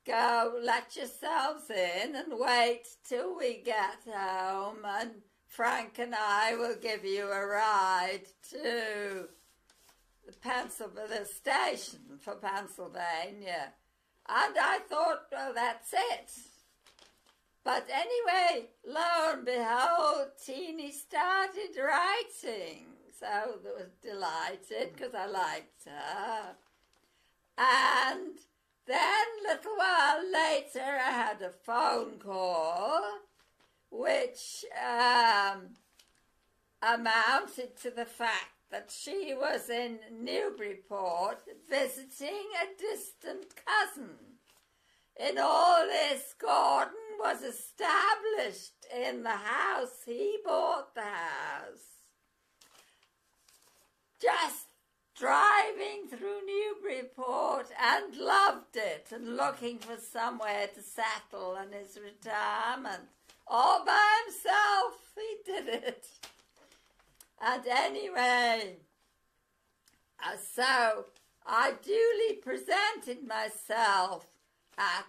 Go, let yourselves in and wait till we get home, and Frank and I will give you a ride to the Pennsylvania station for Pennsylvania. And I thought, well, that's it. But anyway, lo and behold, Teeny started writing. So I was delighted because I liked her. And then, a little while later, I had a phone call which um, amounted to the fact that she was in Newburyport visiting a distant cousin. In all this, Gordon was established in the house. He bought the house. Just driving through Newburyport and loved it and looking for somewhere to settle in his retirement. All by himself, he did it. And anyway, uh, so I duly presented myself at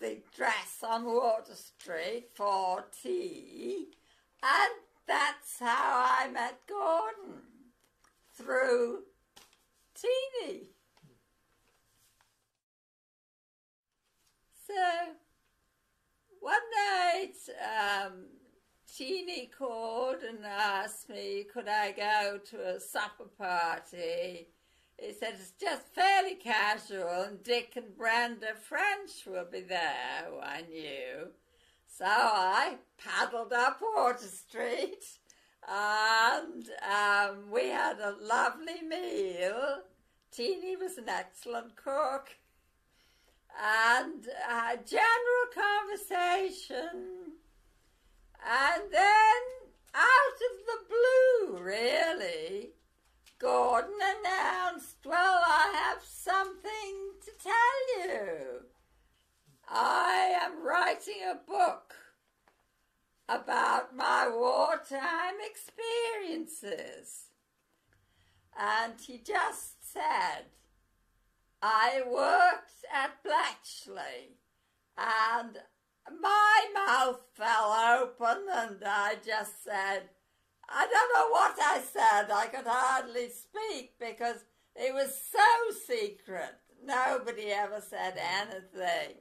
the dress on Water Street for tea, and that's how I met Gordon through Teeny. So one night, um, Teeny called and asked me, could I go to a supper party? He said it's just fairly casual, and Dick and Brenda French will be there, who I knew. So I paddled up Water Street and um, we had a lovely meal. Teeny was an excellent cook. And uh, general conversation. And then, out of the blue, really, Gordon announced, Well, I have something to tell you. I am writing a book about my wartime experiences. And he just said, I worked at Bletchley and my mouth fell open and I just said, I don't know what I said. I could hardly speak because it was so secret. Nobody ever said anything.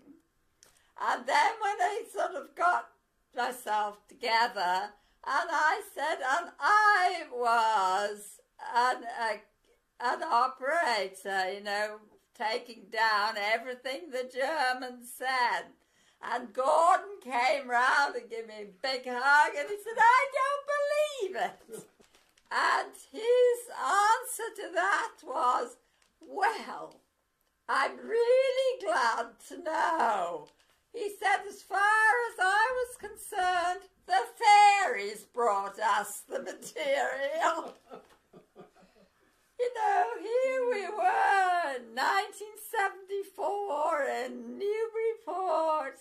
And then when I sort of got myself together and I said, and I was an, a, an operator, you know, taking down everything the Germans said. And Gordon came round and gave me a big hug and he said, I don't believe it. (laughs) And his answer to that was, well, I'm really glad to know. He said, as far as I was concerned, the fairies brought us the material. (laughs) you know, here we were, 1974 in Newburyport.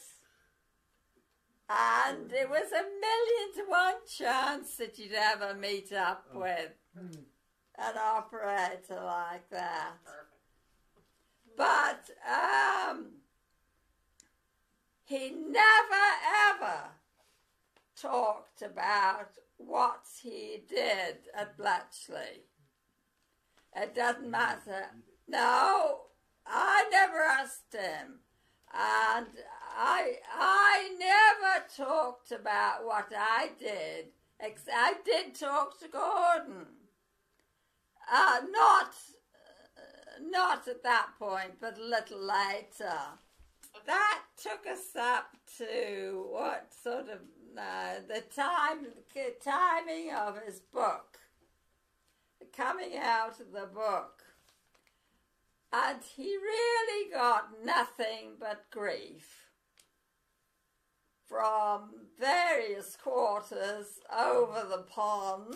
And it was a million to one chance that you'd ever meet up with an operator like that. But um, he never ever talked about what he did at Bletchley. It doesn't matter. No, I never asked him. And I, I never talked about what I did. I did talk to Gordon. Uh, not, not at that point, but a little later. That took us up to what sort of uh, the time, the timing of his book, coming out of the book. And he really got nothing but grief from various quarters over the pond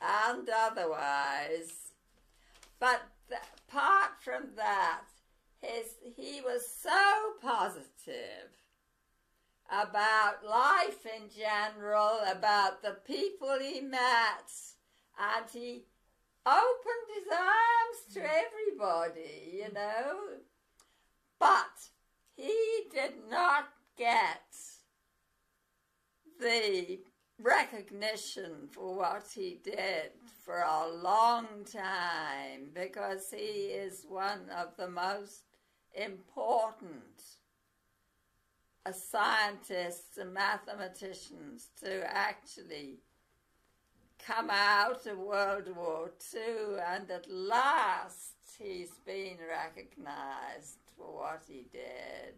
and otherwise. But apart from that, his, he was so positive about life in general, about the people he met, and he opened his arms to everybody, you know. But he did not get the recognition for what he did for a long time because he is one of the most important scientists and mathematicians to actually come out of World War II, and at last he's been recognized for what he did.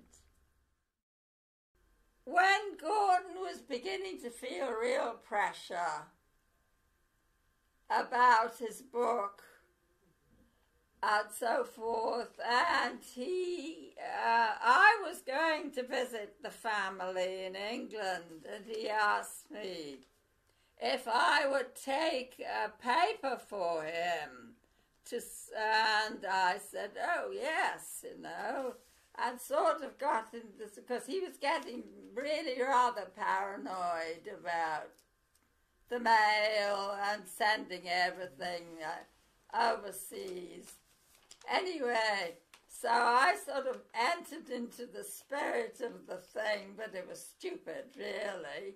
When Gordon was beginning to feel real pressure about his book and so forth, and he, uh, I was going to visit the family in England, and he asked me if I would take a paper for him to, and I said, oh yes, you know, and sort of got into this because he was getting really rather paranoid about the mail and sending everything uh, overseas. Anyway, so I sort of entered into the spirit of the thing, but it was stupid, really.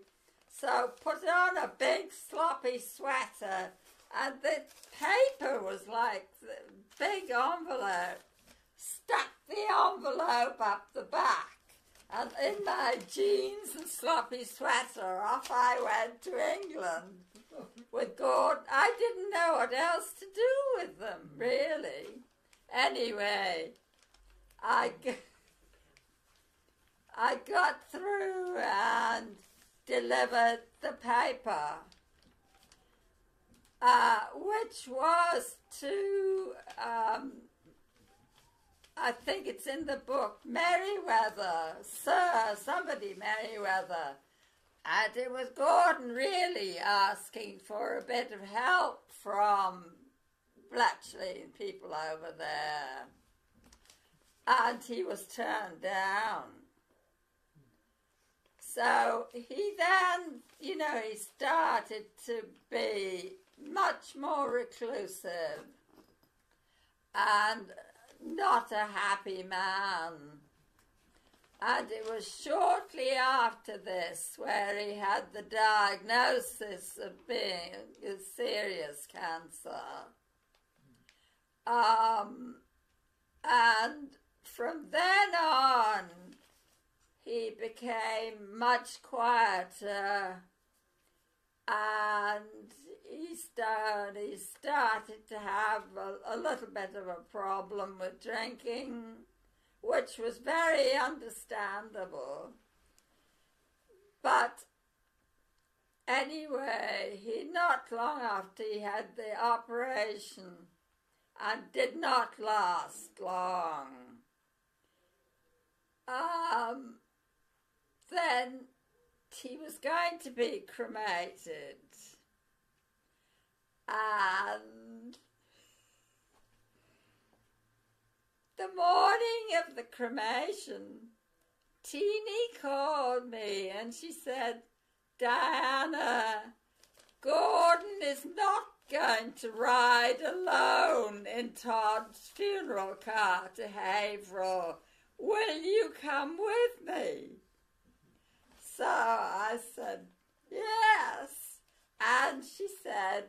So put on a big sloppy sweater, and the paper was like the big envelope. Stuck the envelope up the back, and in my jeans and sloppy sweater, off I went to England with Gordon. I didn't know what else to do with them, really. Anyway, I, (laughs) I got through and delivered the paper, uh, which was to, um, I think it's in the book, Merriweather, Sir, somebody Merriweather. And it was Gordon really asking for a bit of help from Bletchley and people over there. And he was turned down. So he then, you know, he started to be much more reclusive and not a happy man. And it was shortly after this where he had the diagnosis of being serious cancer. Um, and from then on, he became much quieter and he started, he started to have a, a little bit of a problem with drinking, which was very understandable. But anyway, he not long after he had the operation and did not last long. Um, then he was going to be cremated. And the morning of the cremation, Teeny called me and she said, Diana, Gordon is not going to ride alone in Todd's funeral car to Haverhill. Will you come with me? So I said, Yes. And she said,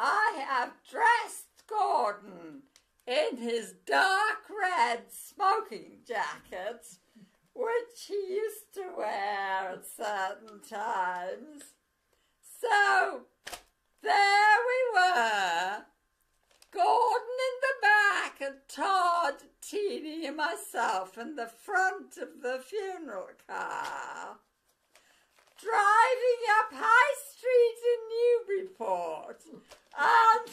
I have dressed Gordon in his dark red smoking jacket, which he used to wear at certain times. So there we were, Gordon in the back and Todd, Teeny and myself in the front of the funeral car driving up High Street in Newburyport. And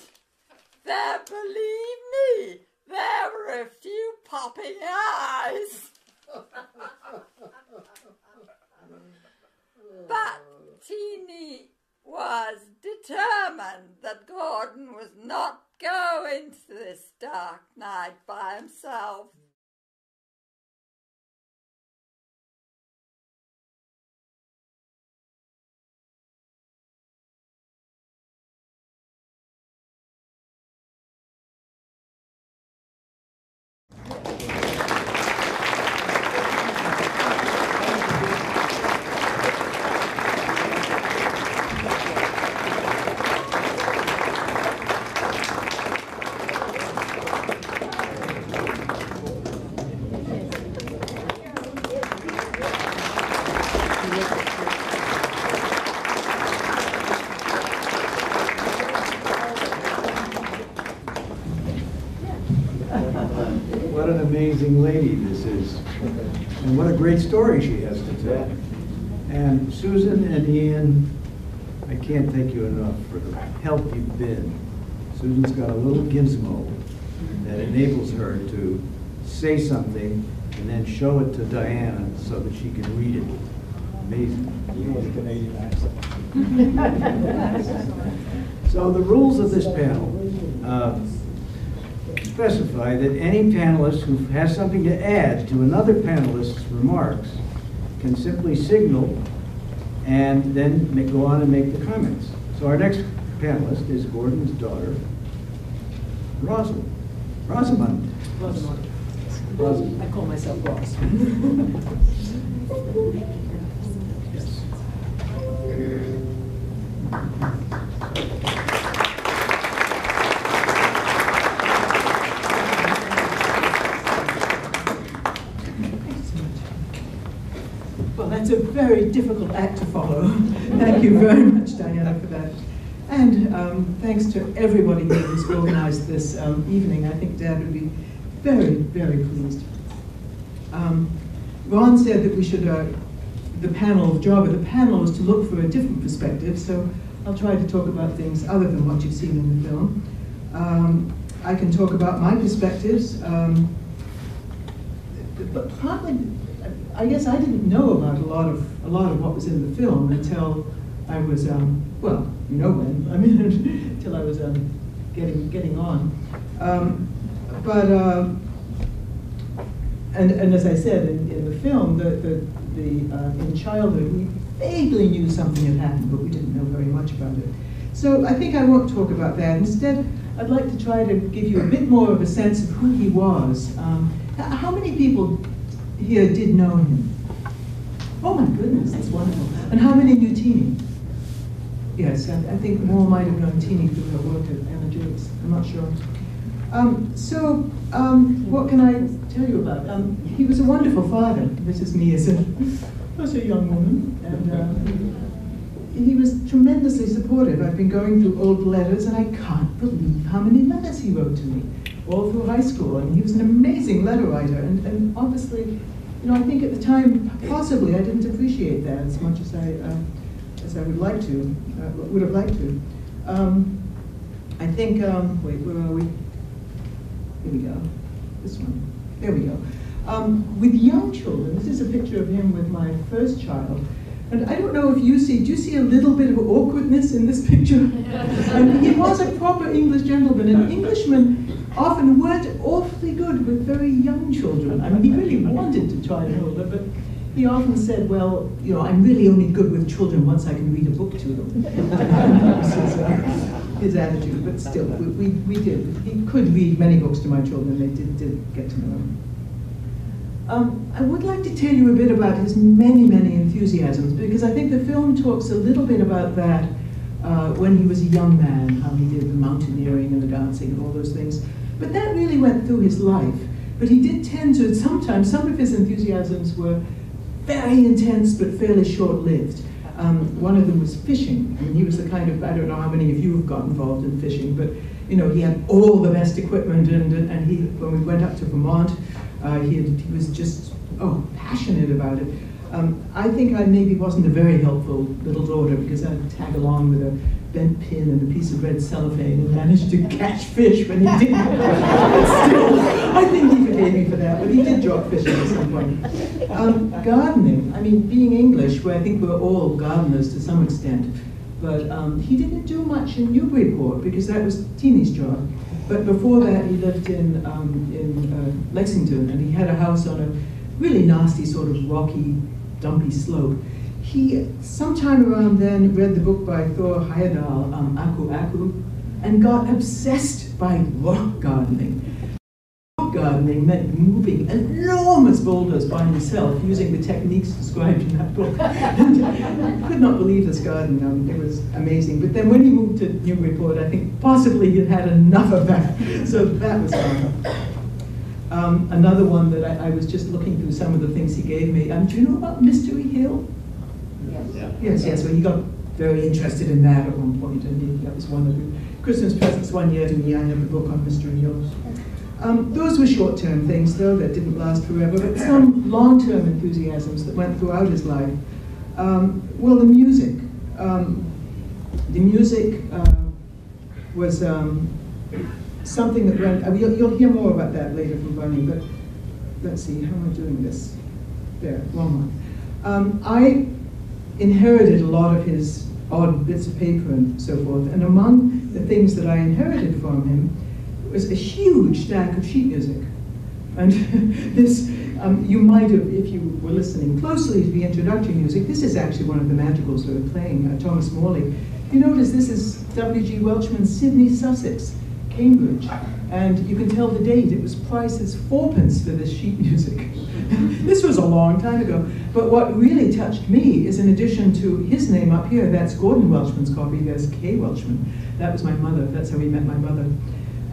there, believe me, there were a few popping eyes. but Teeny was determined that Gordon was not going to this dark night by himself.
Lady this is. And what a great story she has to tell. And Susan and Ian, I can't thank you enough for the help you've been. Susan's got a little gizmo that enables her to say something and then show it to Diana so that she can read it. Amazing. Canadian accent. (laughs) So the rules of this panel uh, specify that any panelist who has something to add to another panelist's remarks can simply signal and then ma- go on and make the comments. So our next panelist is Gordon's daughter, Rosalind. Rosamund.
Rosamund.
Rosamund.
I call myself Ross. Well, (laughs) that's a very difficult act to follow. Thank you very much, Diana, for that. And um, thanks to everybody who's organized this um, evening. I think Dad would be very, very pleased. Um, Ron said that we should, uh, the panel, the job of the panel is to look for a different perspective, so I'll try to talk about things other than what you've seen in the film. Um, I can talk about my perspectives, um, but partly, I guess I didn't know about a lot of a lot of what was in the film until I was, um, well, you know when, (laughs) I mean, until I was um, getting getting on. Um, but uh, and and as I said in, in the film, the the, the uh, in childhood we vaguely knew something had happened, but we didn't know very much about it. So I think I won't talk about that. Instead, I'd like to try to give you a bit more of a sense of who he was. Um, how many people here did know him? Oh my goodness, that's wonderful. And how many knew Teeny? Yes, I, I think more might have known Teeny through her work at Anna. I'm not sure. Um, so, um, what can I tell you about? Um, he was a wonderful father. This is me as a, (laughs) as a young woman. And uh, he was tremendously supportive. I've been going through old letters, and I can't believe how many letters he wrote to me, all through high school. And he was an amazing letter writer. And, and obviously, you know, I think at the time, possibly, I didn't appreciate that as much as I, uh, as I would like to, uh, would have liked to. Um, I think, um, wait, where are we? Here we go. This one. There we go. Um, with young children, this is a picture of him with my first child. And I don't know if you see, do you see a little bit of awkwardness in this (laughs) picture? and he was a proper English gentleman, and Englishmen often weren't awfully good with very young children. I mean, he really wanted to try and hold it, but he often said, well, you know, I'm really only good with children once I can read a book to them. (laughs) His, uh, his attitude, but still, we, we, we did. He could read many books to my children, they did, did get to know him. Um, I would like to tell you a bit about his many, many enthusiasms, because I think the film talks a little bit about that uh, when he was a young man, how he did the mountaineering and the dancing and all those things. But that really went through his life. But he did tend to, sometimes, some of his enthusiasms were very intense but fairly short-lived. Um, one of them was fishing. I mean, he was the kind of, I don't know how many of you have got involved in fishing, but you know, he had all the best equipment and, and he, when we went up to Vermont, uh, he, had, he was just, oh, passionate about it. Um, I think I maybe wasn't a very helpful little daughter because I'd tag along with a bent pin and a piece of red cellophane and managed to catch fish when he didn't. still, I think he forgave me for that, but he did drop fishing at some point. Um, gardening, I mean, being English, where I think we're all gardeners to some extent, but um, he didn't do much in Newburyport because that was Teeny's job. But before that, he lived in, um, in uh, Lexington, and he had a house on a really nasty, sort of rocky, dumpy slope. He, sometime around then, read the book by Thor Heyerdahl, um, Aku Aku, and got obsessed by rock gardening. Rock gardening meant moving enormous boulders by himself using the techniques described in that book. (laughs) and I could not believe this garden. Um, it was amazing. But then when he moved to Newburyport, I think possibly he had enough of that. (laughs) So that was fun. Um, another one that I, I, was just looking through some of the things he gave me. Um, do you know about Mystery Hill? Yes. Yes, yes. Well, he got very interested in that at one point, and he, that was one of the Christmas presents one year to me. I have a book on Mystery Hills. Um, those were short-term things, though, that didn't last forever, but some long-term enthusiasms that went throughout his life. Um, well, the music. Um, the music uh, was um, something that went, uh, you'll, you'll, hear more about that later from Bunny, but let's see, how am I doing this? There, one more. Um, I inherited a lot of his odd bits of paper and so forth, and among the things that I inherited from him was a huge stack of sheet music. And (laughs) this, um, you might have, if you were listening closely to the introductory music, this is actually one of the madrigals we were playing, uh, Thomas Morley. You notice this is W.G. Welchman's Sidney Sussex, Cambridge. And you can tell the date, it was priced as fourpence for this sheet (laughs) music. this was a long time ago. But what really touched me is in addition to his name up here, that's Gordon Welchman's copy, there's Kay Welchman. That was my mother, that's how we met my mother.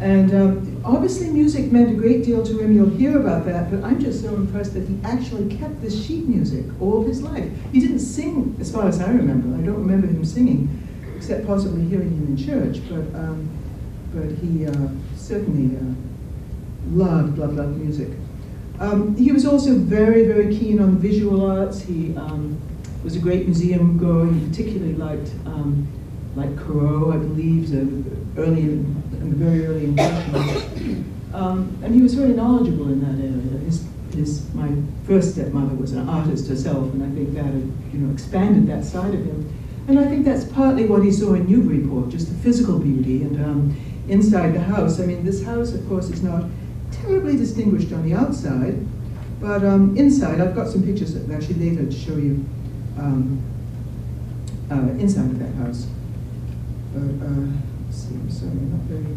And um, obviously music meant a great deal to him, you'll hear about that, but I'm just so impressed that he actually kept this sheet music all his life. He didn't sing, as far as I remember, I don't remember him singing, except possibly hearing him in church, but, um, but he uh, certainly uh, loved, loved, loved music. Um, he was also very, very keen on visual arts. He um, was a great museum goer. He particularly liked, um, like Corot, I believe, early in, in very early impressions. Um, and he was very knowledgeable in that area. His, his, my first stepmother was an artist herself, and I think that had, you know, expanded that side of him. And I think that's partly what he saw in Newburyport, just the physical beauty and um, inside the house. I mean, this house, of course, is not terribly distinguished on the outside, but um, inside, I've got some pictures that actually later to show you um, uh, inside of that house. But, uh, sorry, not very,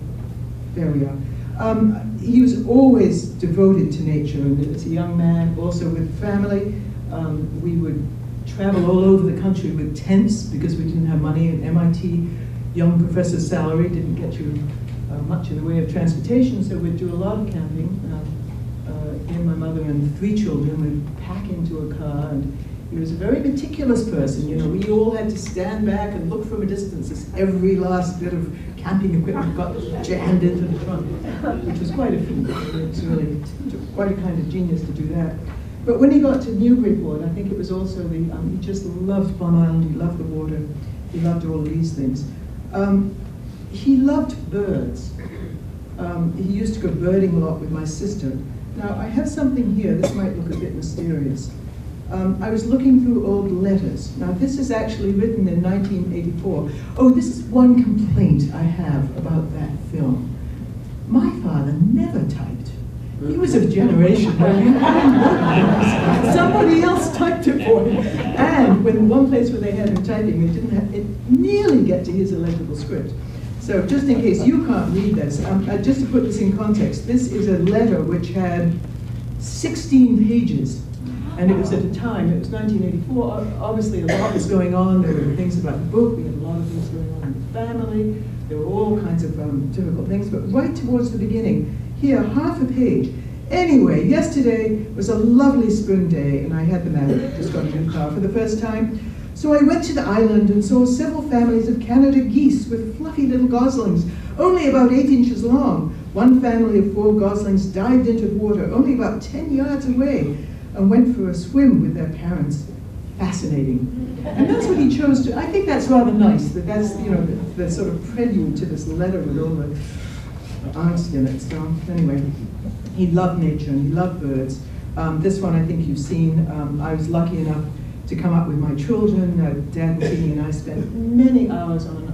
there we are. Um, he was always devoted to nature, and as a young man, also with family, um, we would travel all over the country with tents because we didn't have money, and MIT young professor's salary didn't get you uh, much in the way of transportation, so we'd do a lot of camping. Uh, uh, and my mother and three children would pack into a car, and he was a very meticulous person. You know, we all had to stand back and look from a distance as every last bit of camping equipment got jammed into the trunk, which was quite a feat. It was really quite a kind of genius to do that. But when he got to Newburyport, I think it was also the, um, he just loved Plum Island, he loved the water, he loved all of these things. Um, he loved birds. Um, he used to go birding a lot with my sister. Now, I have something here. This might look a bit mysterious. Um, I was looking through old letters. Now, this is actually written in 1984. Oh, this is one complaint I have about that film. My father never typed. He was of a generation (laughs) somebody else typed it for him. And when one place where they had him typing, it didn't have, it nearly get to his illegible script. So just in case you can't read this, um, uh, just to put this in context, this is a letter which had 16 pages. And it was at a time, it was 1984, obviously a lot was going on. There were things about the book, we had a lot of things going on in the family. There were all kinds of um, difficult things. But right towards the beginning, here, half a page. Anyway, yesterday was a lovely spring day, and I had the man just got a new car for the first time. So I went to the island and saw several families of Canada geese with fluffy little goslings, only about eight inches long. One family of four goslings dived into the water only about 10 yards away and went for a swim with their parents. Fascinating. And that's what he chose to, I think that's rather nice, that that's, you know, the, the sort of prelude to this letter with all the, angst in it. So anyway, he loved nature and he loved birds. Um, this one I think you've seen. Um, I was lucky enough to come up with my children. Uh, Dad and and I spent many hours on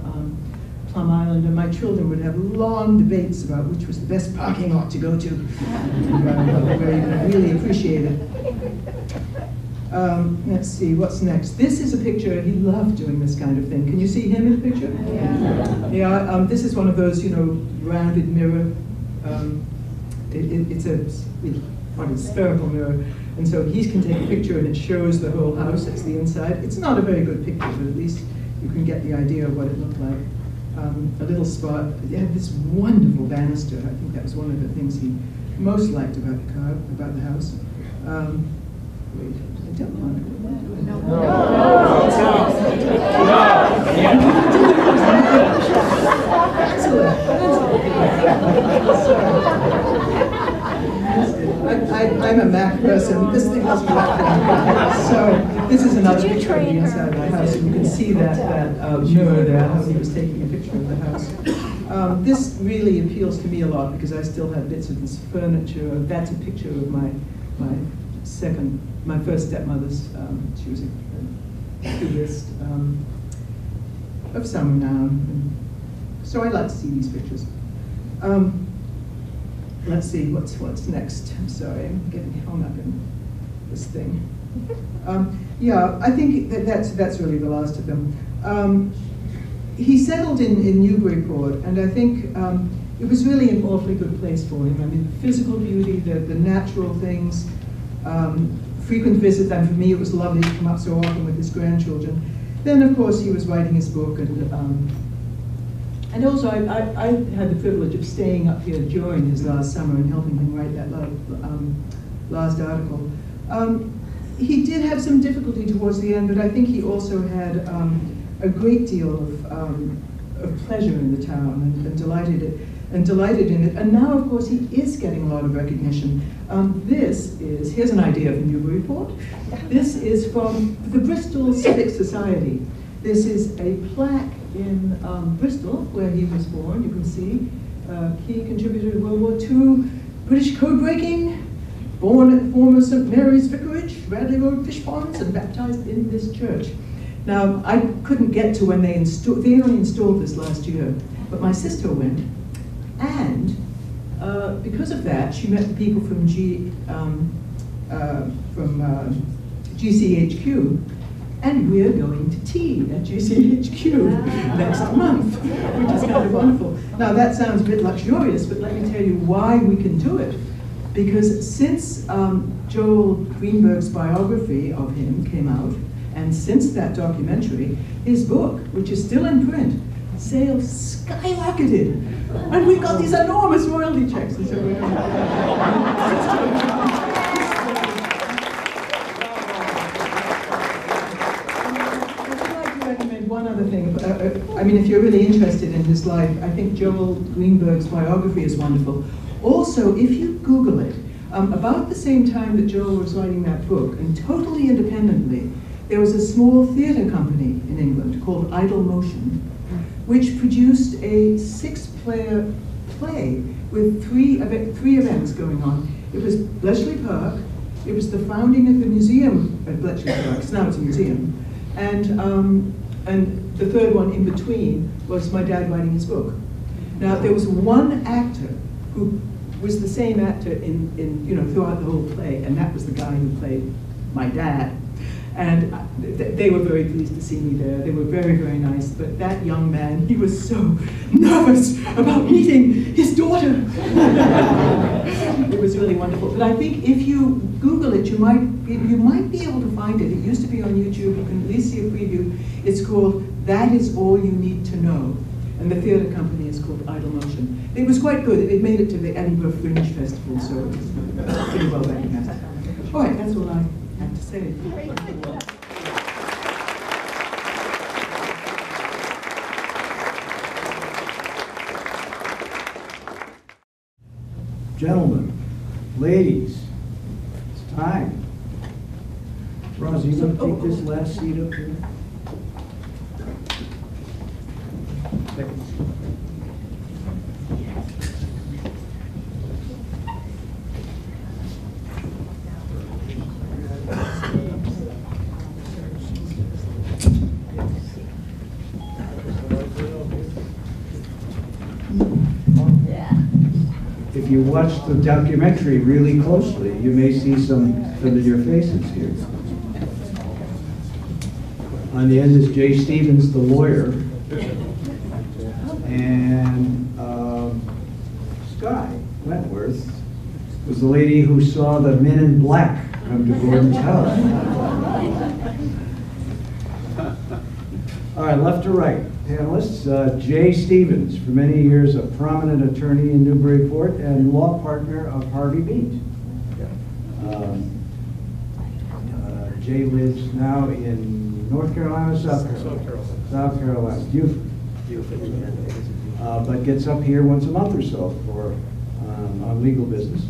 Plum Island, and my children would have long debates about which was the best parking lot to go to. uh, really appreciate it. Um, let's see, what's next? This is a picture, he loved doing this kind of thing. Can you see him in the picture? Yeah. Yeah, um, this is one of those, you know, rounded mirror. Um, it, it, it's a, what a spherical mirror. And so he can take a picture and it shows the whole house, it's the inside. It's not a very good picture, but at least you can get the idea of what it looked like. Um, a little spot, it had this wonderful banister. I think that was one of the things he most liked about the car, about the house. Um, wait, I don't want to. No. No. No. Excellent. Excellent. A Mac person. This thing doesn't work. so this is another picture of the inside of the house. You can see that that uh, mirror there. How he was taking a picture of the house. Um, this really appeals to me a lot because I still have bits of this furniture. That's a picture of my my second, my first stepmother's. Um, she was a, a cubist um, of some renown. So I like to see these pictures. Um, let's see what's what's next. I'm sorry, I'm getting hung up in this thing. (laughs) Um, yeah, I think that that's that's really the last of them. Um, he settled in, in Newburyport, and I think um, it was really an awfully good place for him. I mean, physical beauty, the, the natural things, um, frequent visits, and for me it was lovely to come up so often with his grandchildren. Then, of course, he was writing his book, and um, and also I, I, I, had the privilege of staying up here during his last summer and helping him write that um, last article. Um, he did have some difficulty towards the end, but I think he also had um, a great deal of, um, of pleasure in the town and, and, delighted it, and delighted in it. And now, of course, he is getting a lot of recognition. Um, this is, here's an idea of a from Newburyport. This is from the Bristol Civic Society. This is a plaque in um, Bristol, where he was born. You can see uh, key contributor to World War II, British code breaking, born at former St. Mary's Vicarage, Radley Road Fishponds, and baptized in this church. Now, I couldn't get to when they installed, they only installed this last year, but my sister went, and uh, because of that, she met the people from G, um, uh, from uh, GCHQ, and we're going to tea at GCHQ next month, which is kind of wonderful. Now, that sounds a bit luxurious, but let me tell you why we can do it. Because since um, Joel Greenberg's biography of him came out, and since that documentary, his book, which is still in print, sales skyrocketed. And we've got these enormous royalty checks. (laughs) other thing. Uh, uh, I mean, if you're really interested in his life, I think Joel Greenberg's biography is wonderful. Also, if you Google it, um, about the same time that Joel was writing that book, and totally independently, there was a small theatre company in England called Idle Motion, which produced a six-player play with three, three events going on. It was Bletchley Park, it was the founding of the museum at Bletchley Park, now it's a museum, and, um, and the third one in between was my dad writing his book. Now, there was one actor who was the same actor in, in, you know, throughout the whole play, and that was the guy who played my dad. And uh, they were very pleased to see me there. They were very, very nice. But that young man, he was so nervous about meeting his daughter. it was really wonderful. But I think if you Google it, you might, you might be able to find it. It used to be on YouTube. You can at least see a preview. It's called That Is All You Need to Know. And the theatre company is called Idle Motion. It was quite good. It made it to the Edinburgh Fringe Festival, so it was pretty well recognized. All right, that's all I have to say.
Gentlemen, ladies, it's time. Rosie, you gonna take this last seat up here? If you watch the documentary really closely, you may see some familiar faces here. On the end is Jay Stevens, the lawyer, and um, Sky Wentworth was the lady who saw the men in black come to Gordon's house. (laughs) All right, left to right panelists. Uh, Jay Stevens, for many years a prominent attorney in Newburyport and law partner of Harvey Beat. Um, uh, Jay lives now in North Carolina, South Carolina? South Carolina. South Carolina, Beaufort. Uh, but gets up here once a month or so for um, on legal business.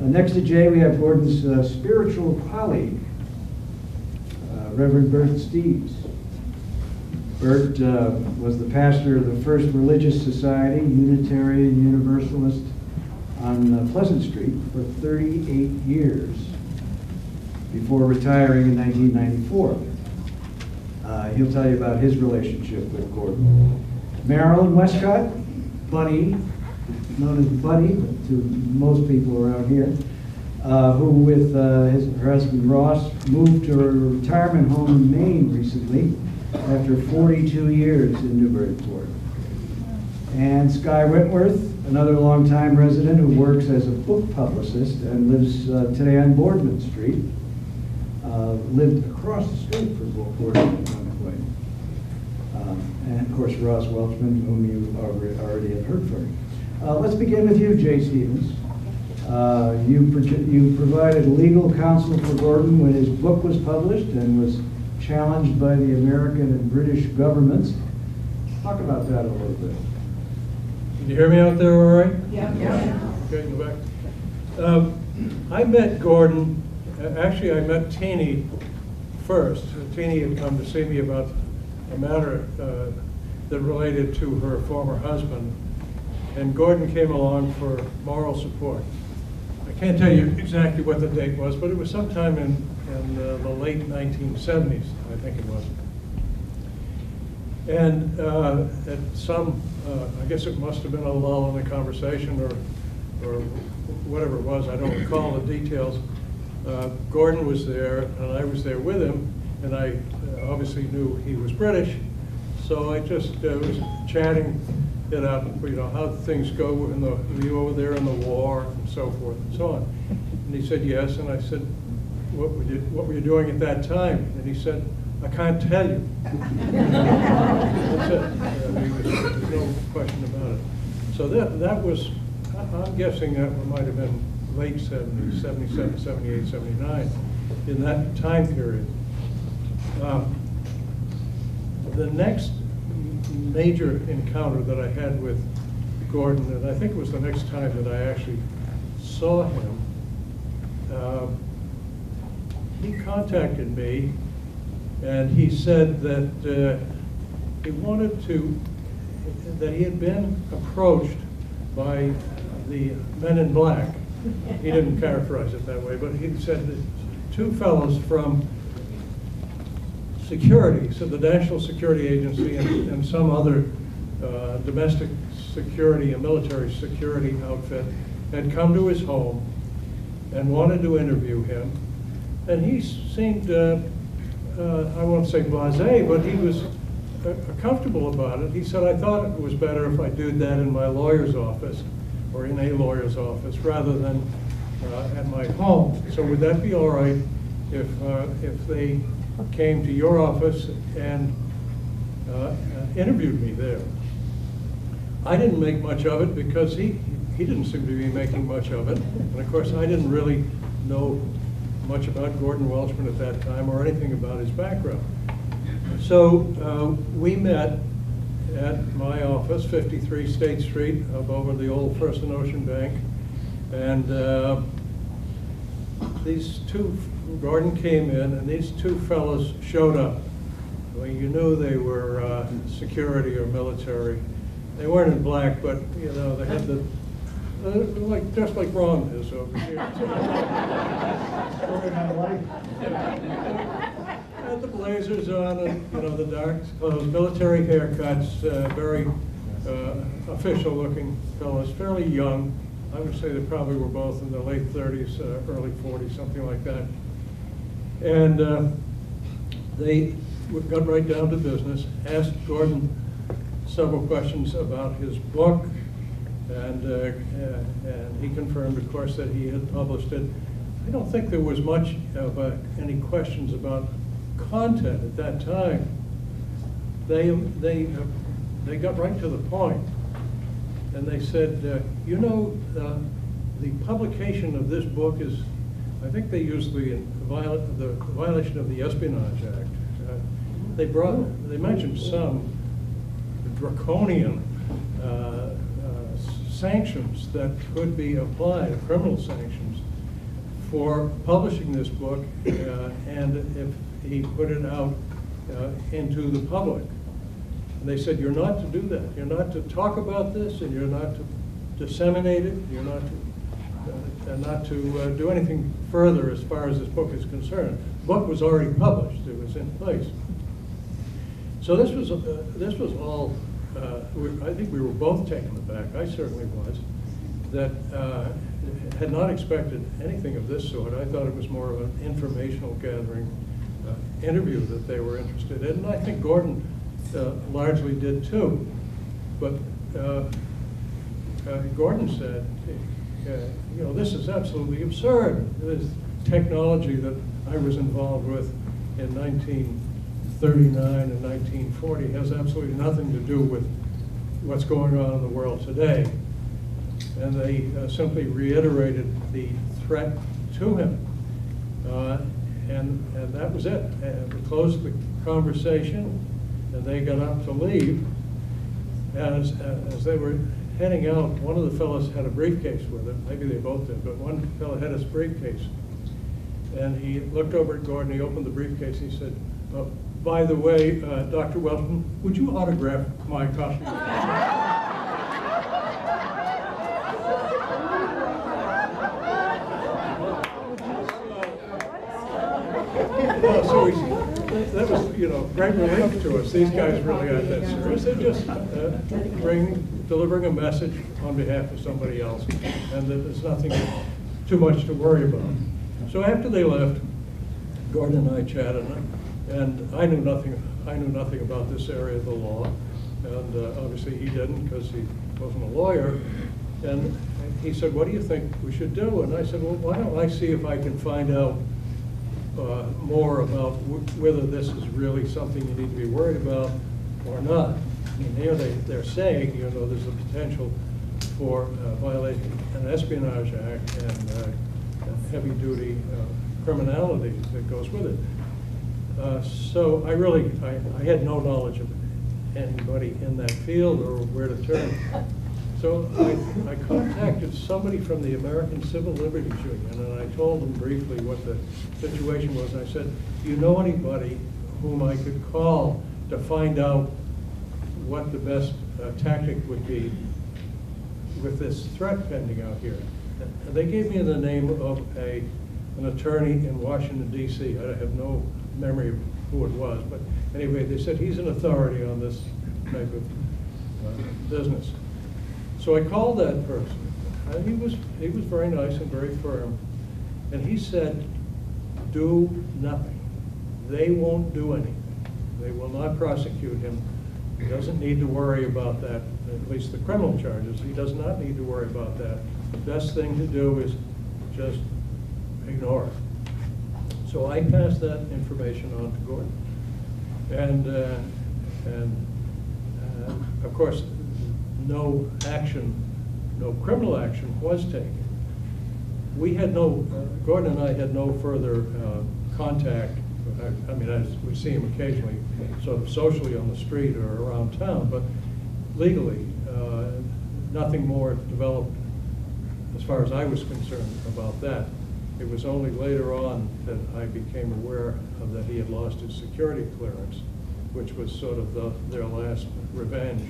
Uh, next to Jay, we have Gordon's uh, spiritual colleague, uh, Reverend Bert Steeves. Bert uh, was the pastor of the First Religious Society, Unitarian Universalist, on uh, Pleasant Street for 38 years before retiring in 1994. Uh, he'll tell you about his relationship with Gordon. Marilyn Westcott, Bunny, known as Bunny to most people around here, uh, who with uh, his, her husband Ross moved to a retirement home in Maine recently after 42 years in Newburyport. And Sky Whitworth, another longtime resident who works as a book publicist and lives uh, today on Boardman Street, uh, lived across the street from Boardman at one point. Um, and of course, Ross Welchman, whom you already, have heard from. Uh, let's begin with you, Jay Stevens. Uh, you, you provided legal counsel for Gordon when his book was published and was challenged by the American and British governments. Talk about that a little bit.
Can you hear me out there all right?
Yeah. yeah.
Okay, go back. Um, I met Gordon, actually I met Teeny first. Teeny had come to see me about a matter uh, that related to her former husband. And Gordon came along for moral support. I can't tell you exactly what the date was, but it was sometime in, in uh, the late 1970s, I think it was. And uh, at some, uh, I guess it must have been a lull in the conversation or, or whatever it was, I don't recall the details. Uh, Gordon was there, and I was there with him, and I uh, obviously knew he was British, so I just uh, was chatting it up, you know, how things go in the, you over there in the war and so forth and so on. And he said, yes, and I said, what were you, what were you doing at that time? And he said, I can't tell you. (laughs) That's it. Uh, there's no question about it. So that, that was, I'm guessing that might have been late 70s, 77, 78, 79, in that time period. Um, the next major encounter that I had with Gordon, and I think it was the next time that I actually saw him, uh, he contacted me and he said that uh, he wanted to, that he had been approached by the men in black. He didn't characterize it that way, but he said that two fellows from security, so the National Security Agency and, and some other uh, domestic security and military security outfit had come to his home and wanted to interview him. And he seemed, uh, uh, I won't say blasé, but he was uh, comfortable about it. He said, I thought it was better if I did that in my lawyer's office or in a lawyer's office rather than uh, at my home. So would that be all right if, uh, if they came to your office and uh, interviewed me there. I didn't make much of it because he, he didn't seem to be making much of it. And of course, I didn't really know much about Gordon Welchman at that time or anything about his background. So uh, we met at my office, 53 State Street, up over the old First and Ocean Bank. And uh, these two Gordon came in, and these two fellows showed up. Well, you knew they were uh, security or military. They weren't in black, but you know they had the like just like Ron is over here. had the blazers on and you know the dark clothes, military haircuts, uh, very uh, official-looking fellows, fairly young. I would say they probably were both in the late 30s, uh, early 40s, something like that. And uh, they got right down to business, asked Gordon several questions about his book, and, uh, and he confirmed, of course, that he had published it. I don't think there was much of uh, any questions about content at that time. They, they, uh, they got right to the point, and they said, uh, you know, uh, the publication of this book is I think they used the, the violation of the Espionage Act. They brought, they mentioned some draconian uh, sanctions that could be applied, criminal sanctions, for publishing this book uh, and if he put it out uh, into the public. And they said, you're not to do that. You're not to talk about this and you're not to disseminate it. You're not to, uh, not to uh, do anything further as far as this book is concerned. The book was already published. It was in place. So this was, uh, this was all, uh, I think we were both taken aback. I certainly was. That uh, had not expected anything of this sort. I thought it was more of an informational gathering uh, interview that they were interested in. And I think Gordon uh, largely did too. But uh, uh, Gordon said, you know, this is absolutely absurd. This technology that I was involved with in 1939 and 1940 has absolutely nothing to do with what's going on in the world today. And they uh, simply reiterated the threat to him. Uh, and, and that was it. And we closed the conversation, and they got up to leave. As, as they were heading out, one of the fellows had a briefcase with him. Maybe they both did, but one fellow had his briefcase. And he looked over at Gordon, he opened the briefcase, he said, oh, by the way, uh, Dr. Welchman, would you autograph my copy? Oh, so we, that was, you know, great relief to us. These guys really aren't that serious. They're just uh, bring, delivering a message on behalf of somebody else, and that there's nothing too much to worry about. So after they left, Gordon and I chatted, and I knew nothing. I knew nothing about this area of the law, and uh, obviously he didn't because he wasn't a lawyer. And he said, "What do you think we should do?" And I said, "Well, why don't I see if I can find out." uh, more about whether this is really something you need to be worried about or not. I mean, here they, they're saying, you know, there's a potential for uh, violating an Espionage Act and uh, heavy-duty uh, criminality that goes with it. Uh, so I really, I, I had no knowledge of anybody in that field or where to turn. So I, I, contacted somebody from the American Civil Liberties Union, and I told them briefly what the situation was. I said, do you know anybody whom I could call to find out what the best uh, tactic would be with this threat pending out here? And they gave me the name of a, an attorney in Washington, D.C. I have no memory of who it was, but anyway, they said he's an authority on this type of uh, business. So I called that person, and he was, he was very nice and very firm. And he said, do nothing. They won't do anything. They will not prosecute him. He doesn't need to worry about that, at least the criminal charges. He does not need to worry about that. The best thing to do is just ignore it. So I passed that information on to Gordon. And, uh, and uh, of course, no action, no criminal action was taken. We had no, uh, Gordon and I had no further uh, contact. I, I mean, as we see him occasionally, sort of socially on the street or around town, but legally, uh, nothing more developed as far as I was concerned about that. It was only later on that I became aware of that he had lost his security clearance, which was sort of the, their last revenge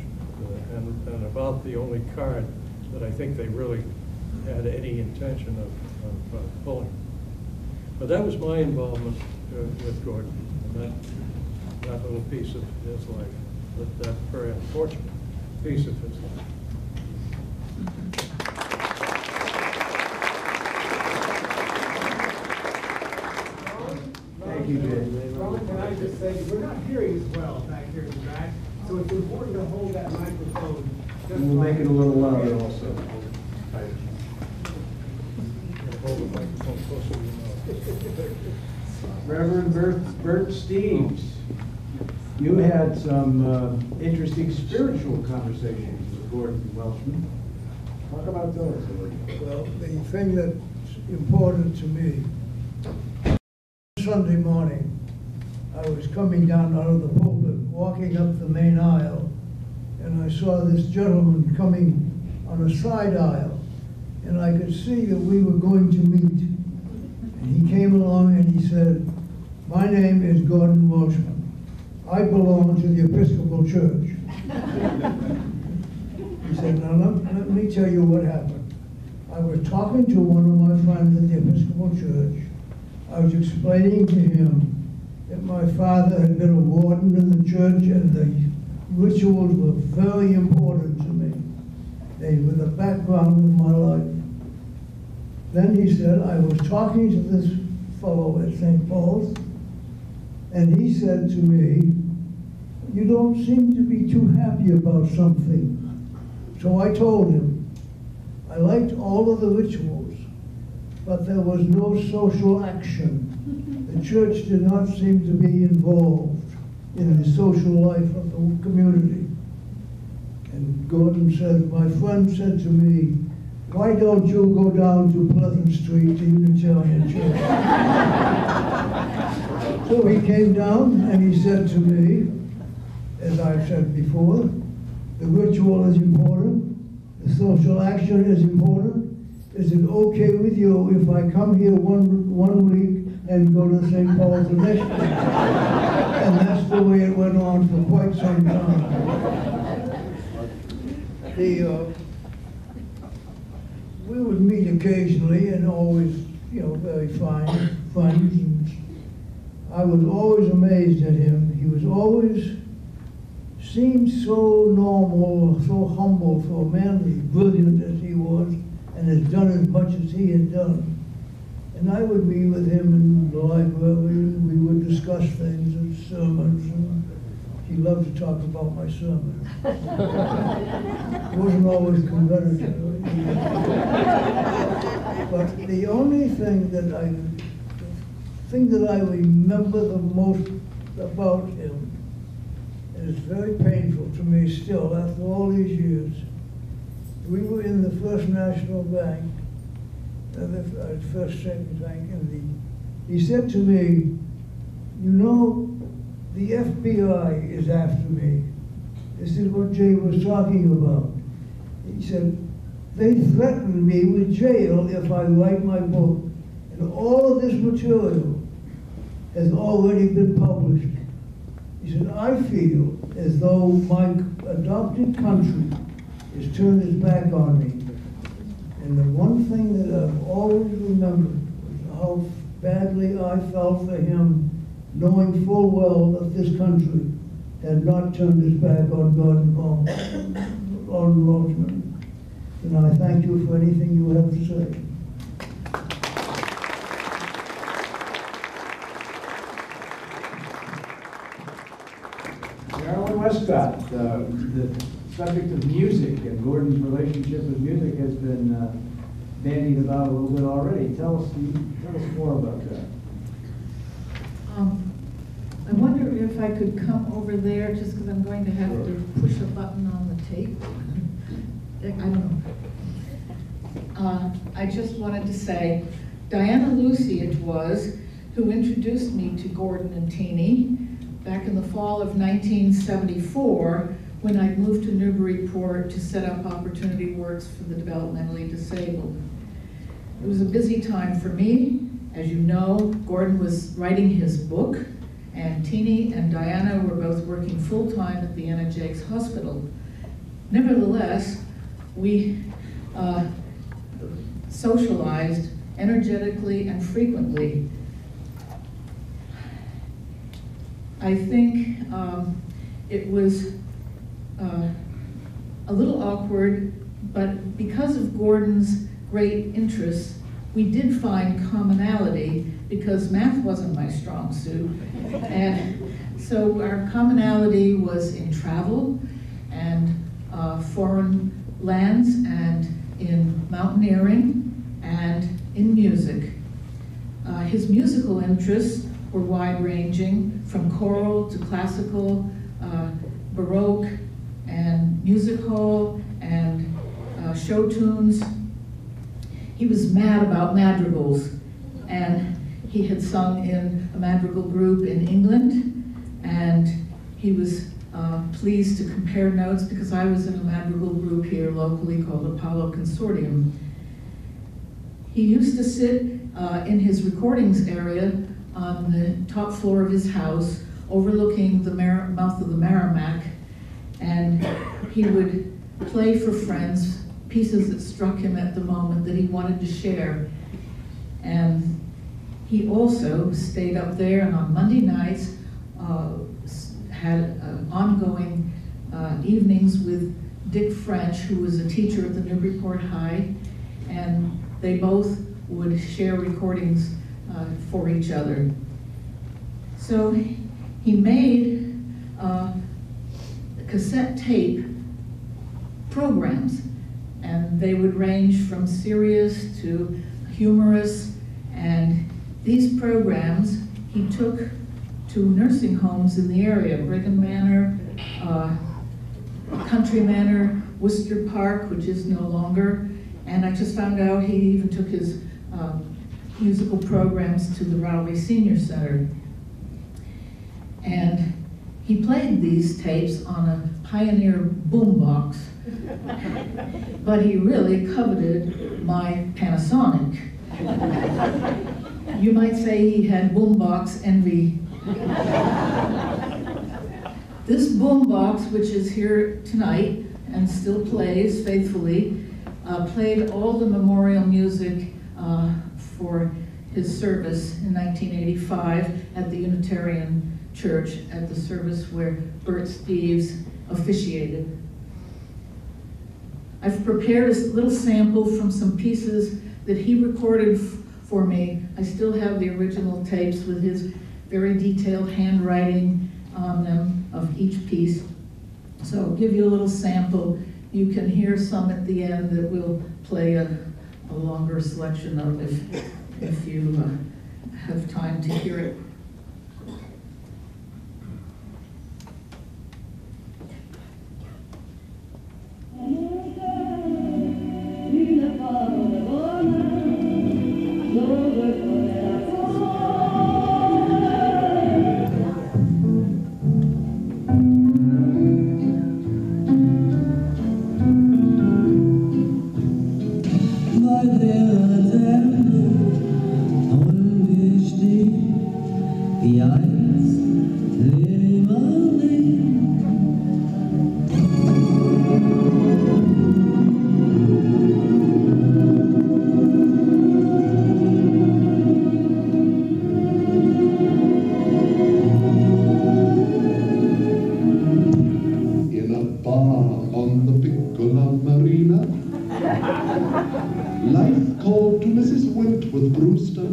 and, and about the only card that I think they really had any intention of, of uh, pulling. But that was my involvement uh, with Gordon, and that, that little piece of his life, that, that very unfortunate piece of his life.
Thank you, Jay.
Ron, can I just say, we're not hearing as well back here in the back. So it's important to hold that microphone.
And we'll make it a little louder also. Reverend Bert, Bert Steeves, you had some uh, interesting spiritual conversations with Gordon Welchman. Talk about those.
Well, the thing that's important to me, Sunday morning, I was coming down out of the pulpit, walking up the main aisle, and I saw this gentleman coming on a side aisle, and I could see that we were going to meet And he came along and he said, my name is Gordon Welchman. I belong to the Episcopal Church. he said, now let, let me tell you what happened. I was talking to one of my friends at the Episcopal Church. I was explaining to him that my father had been a warden in the church and the rituals were very important to me. They were the background of my life. Then he said, I was talking to this fellow at St. Paul's, and he said to me, you don't seem to be too happy about something. So I told him, I liked all of the rituals, but there was no social action. The church did not seem to be involved in the social life of the community. And Gordon said, my friend said to me, why don't you go down to Pleasant Street to Unitarian Church? (laughs) so he came down and he said to me, as I've said before, the ritual is important, the social action is important. Is it okay with you if I come here one, one week and go to St. Paul's the next week? and that's the way it went on for quite some time. The, uh, we would meet occasionally and always, you know, very fine friends. I was always amazed at him. He was always seemed so normal, so humble for a man as brilliant as he was and has done as much as he had done. And I would be with him in the library and we would discuss things and sermons and he loved to talk about my sermon. it wasn't always conventional. but the only thing that I thing that I remember the most about him is very painful to me still after all these years. We were in the First National Bank, the uh, First Savings Bank, and the, he said to me, you know, the FBI is after me. This is what Jay was talking about. He said, they threatened me with jail if I write my book. And all of this material has already been published. He said, I feel as though my adopted country has turned his back on me. And the one thing that I've always remembered was how badly I felt for him, knowing full well that this country had not turned its back on Gordon on Welchman. And I thank you for anything you have to say.
Carolyn Westcott, uh, the subject of music and Gordon's relationship with music has been uh, bandied about a little bit already. Tell us, tell us more about that.
Um, I wonder if I could come over there just because I'm going to have
Sure.
to push a button on the tape. I don't know. Uh, I just wanted to say, Diana Lucy it was who introduced me to Gordon and Teeny back in the fall of 1974 when I moved to Newburyport to set up Opportunity Works for the developmentally disabled. It was a busy time for me. As you know, Gordon was writing his book, and Teeny and Diana were both working full-time at the Anna Jaques Hospital. Nevertheless, we uh, socialized energetically and frequently. I think um, it was uh, a little awkward, but because of Gordon's great interests, we did find commonality because math wasn't my strong suit. And so our commonality was in travel and uh, foreign lands and in mountaineering and in music. Uh, his musical interests were wide-ranging, from choral to classical, uh, baroque, music hall, and uh, show tunes. He was mad about madrigals, and he had sung in a madrigal group in England, and he was uh, pleased to compare notes because I was in a madrigal group here locally called Apollo Consortium. He used to sit uh, in his recordings area on the top floor of his house, overlooking the mouth of the Merrimack, and he would play for friends pieces that struck him at the moment that he wanted to share. And he also stayed up there and on Monday nights uh, had uh, ongoing uh, evenings with Dick French, who was a teacher at the Newburyport High, and they both would share recordings uh, for each other. So he made uh, cassette tape programs, and they would range from serious to humorous, and these programs he took to nursing homes in the area, Brigham Manor, uh, Country Manor, Worcester Park, which is no longer, and I just found out he even took his um, musical programs to the Rahway Senior Center. And he played these tapes on a Pioneer boombox, but he really coveted my Panasonic. You might say he had boombox envy. This boombox, which is here tonight and still plays faithfully, uh, played all the memorial music uh, for his service in 1985 at the Unitarian Church at the service where Bert Steves officiated. I've prepared a little sample from some pieces that he recorded for me. I still have the original tapes with his very detailed handwriting on them of each piece. So I'll give you a little sample. You can hear some at the end that we'll play a, a longer selection of if, if you uh, have time to hear it.
In Piccola Marina. Life called to Mrs. Wentworth Brewster.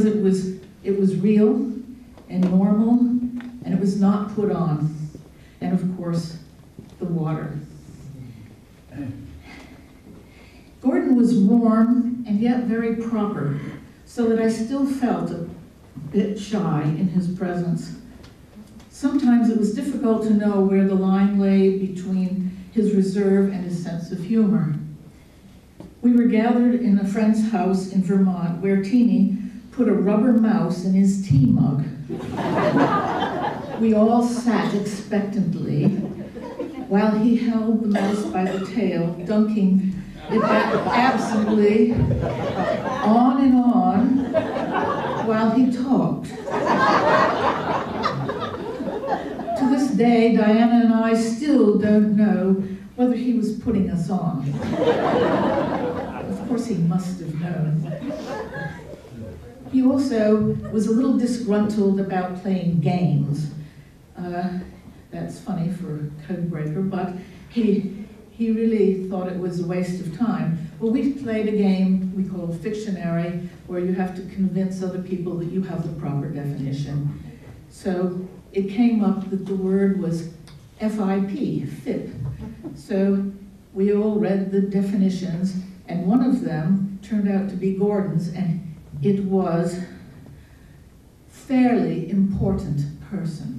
Because it was, it was real and normal, and it was not put on. And of course, the water. Gordon was warm and yet very proper, so that I still felt a bit shy in his presence. Sometimes it was difficult to know where the line lay between his reserve and his sense of humor. We were gathered in a friend's house in Vermont where Teeny put a rubber mouse in his tea mug. we all sat expectantly, while he held the mouse by the tail, dunking it back absently on and on while he talked. to this day, Diana and I still don't know whether he was putting us on. of course, he must have known. He also was a little disgruntled about playing games. Uh, that's funny for a codebreaker, but he, he really thought it was a waste of time. Well, we played a game we call Fictionary, where you have to convince other people that you have the proper definition. So it came up that the word was FIP, FIP. So we all read the definitions, and one of them turned out to be Gordon's, and it was fairly important person.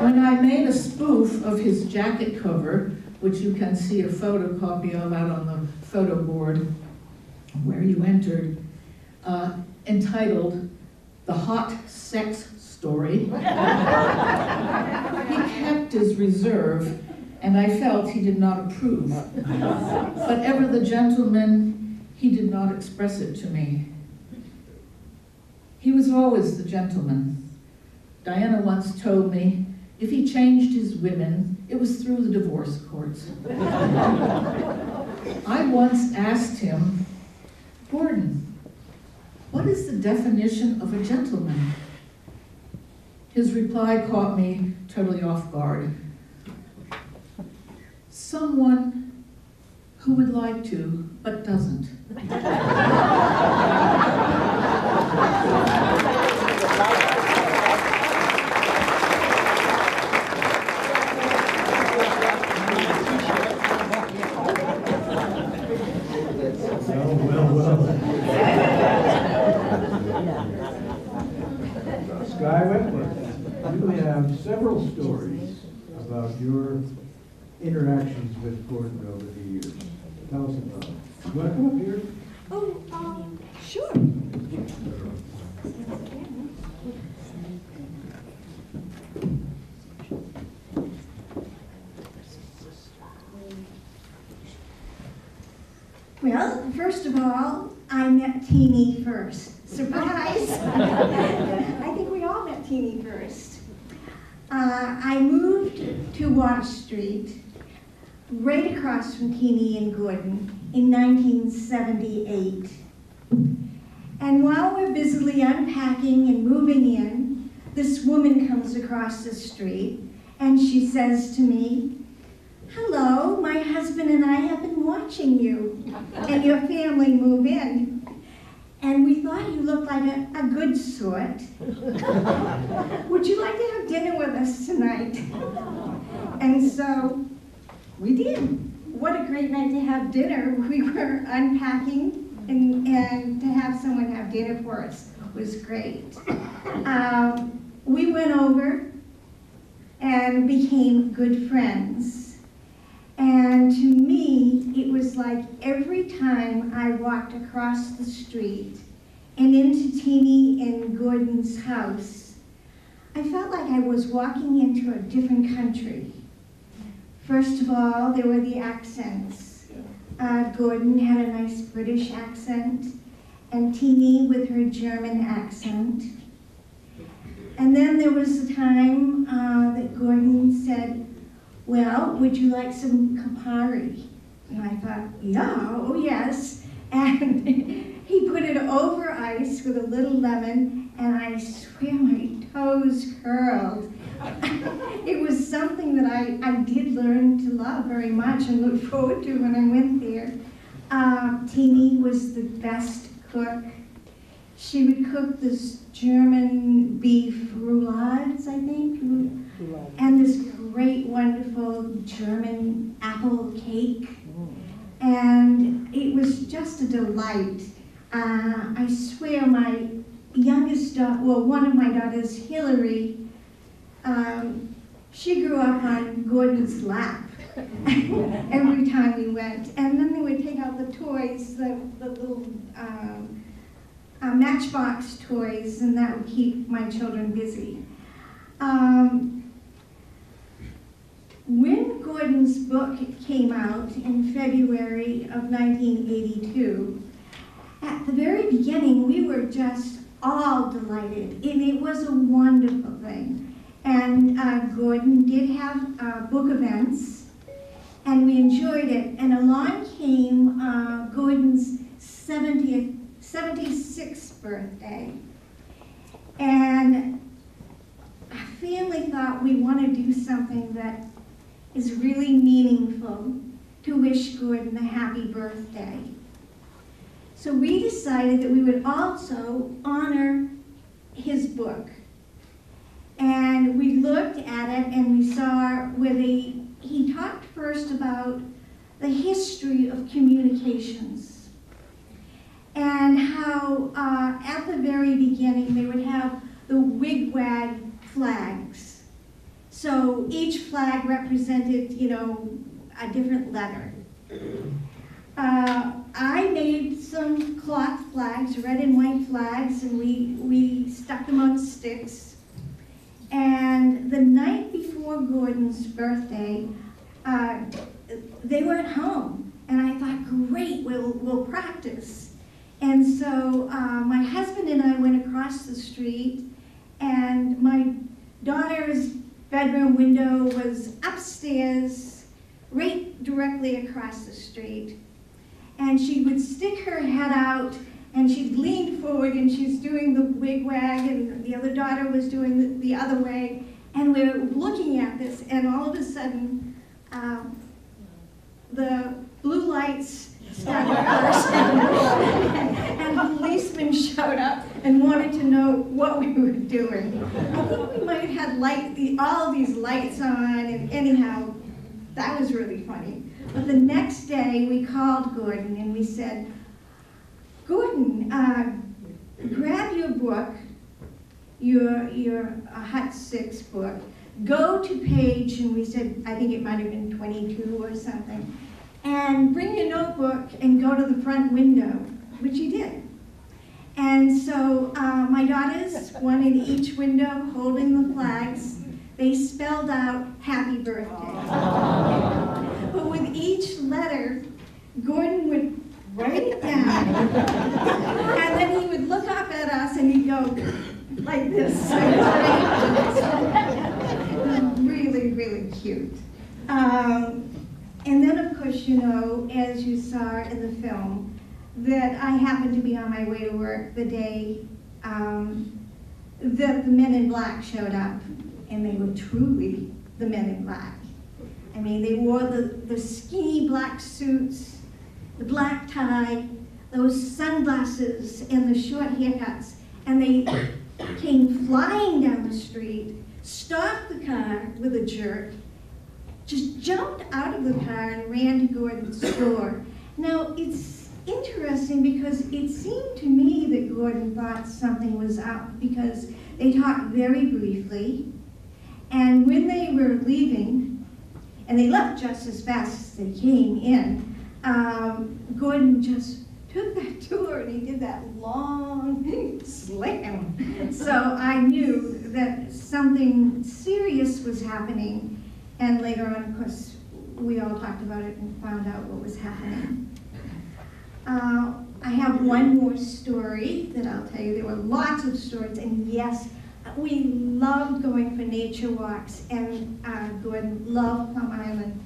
when I made a spoof of his jacket cover, which you can see a photocopy of out on the photo board where you entered, uh, entitled The Hot Sex Story, he kept his reserve and I felt he did not approve. but ever the gentleman, he did not express it to me. He was always the gentleman. Diana once told me if he changed his women, it was through the divorce courts. I once asked him, Gordon, what is the definition of a gentleman? His reply caught me totally off guard someone who would like to but doesn't. (laughs)
Well, well, well. Sky Wentworth, you have several stories about your interactions with Gordon over the years. Tell us about it. You want to come up here?
Oh, um, sure. Well, first of all, I met Teeny first. Surprise! I think we all met Teeny first. Uh, I moved to Wash Street right across from Teeny and Gordon in 1978. And while we're busily unpacking and moving in, this woman comes across the street and she says to me, Hello, my husband and I have been watching you and your family move in. And we thought you looked like a, a good sort. Would you like to have dinner with us tonight? And so we did. What a great night to have dinner. (laughs) We were unpacking, and, and to have someone have dinner for us was great. Um, we went over and became good friends. And to me, it was like every time I walked across the street and into Teeny and Gordon's house, I felt like I was walking into a different country. First of all, there were the accents. Uh, Gordon had a nice British accent, and Teeny with her German accent. And then there was a time uh, that Gordon said, well, would you like some Campari? And I thought, yeah, oh yes. (laughs) And he put it over ice with a little lemon, and I swear my toes curled. (laughs) it was something that I, I did learn to love very much and look forward to when I went there. Uh, was the best cook. She would cook this German beef roulades, I think, and this great, wonderful German apple cake. And it was just a delight. Uh, I swear my youngest daughter, well, one of my daughters, Hillary, um, she grew up on Gordon's lap (laughs) every time we went. And then they would take out the toys, the, the little um, uh, matchbox toys, and that would keep my children busy. Um, when Gordon's book came out in February of 1982, at the very beginning, we were just all delighted, and it was a wonderful thing. And uh, Gordon did have uh, book events, and we enjoyed it. And along came uh, Gordon's 70th, 76th birthday. And our family thought we want to do something that is really meaningful to wish Gordon a happy birthday. So we decided that we would also honor his book. And we looked at it and we saw where they, he talked first about the history of communications how uh, at the very beginning they would have the wigwag flags. So each flag represented, you know, a different letter. Uh, I made some cloth flags, red and white flags, and we, we stuck them on sticks. And the night before Gordon's birthday, uh, they were at home. And I thought, great, we'll, we'll practice. And so uh, my husband and I went across the street, and my daughter's bedroom window was upstairs, right directly across the street. And she would stick her head out and she'd lean forward and she's doing the wigwag and the other daughter was doing the, the other way. And we're looking at this and all of a sudden um, the blue lights and the policeman showed up and wanted to know what we were doing. I think we might have had light, the, all these lights on and anyhow, that was really funny. But the next day, we called Gordon and we said, Gordon, uh, grab your book, your, your uh, Hut 6 book, go to page, and we said, I think it might have been 22 or something, and bring your notebook and go to the front window, which he did. And so uh, my daughters, one in each window holding the flags, they spelled out happy birthday. but with each letter, Gordon would write it down. and then he would look up at us and he'd go like this. (laughs) really, really cute. Um, and then, of course, you know, as you saw in the film, that I happened to be on my way to work the day um, that the men in black showed up and they were truly the men in black. I mean, they wore the, the skinny black suits, the black tie, those sunglasses, and the short haircuts, and they (coughs) came flying down the street, stopped the car with a jerk, just jumped out of the car and ran to Gordon's store. Now, it's interesting because it seemed to me that Gordon thought something was up because they talked very briefly, and when they were leaving, and they left just as fast as they came in, um, Gordon just took that (laughs) tour and he did that long slam. So I knew that something serious was happening. And later on, of course, we all talked about it and found out what was happening. Uh, I have one more story that I'll tell you. There were lots of stories, and yes, we loved going for nature walks, and uh, Gordon loved Plum Island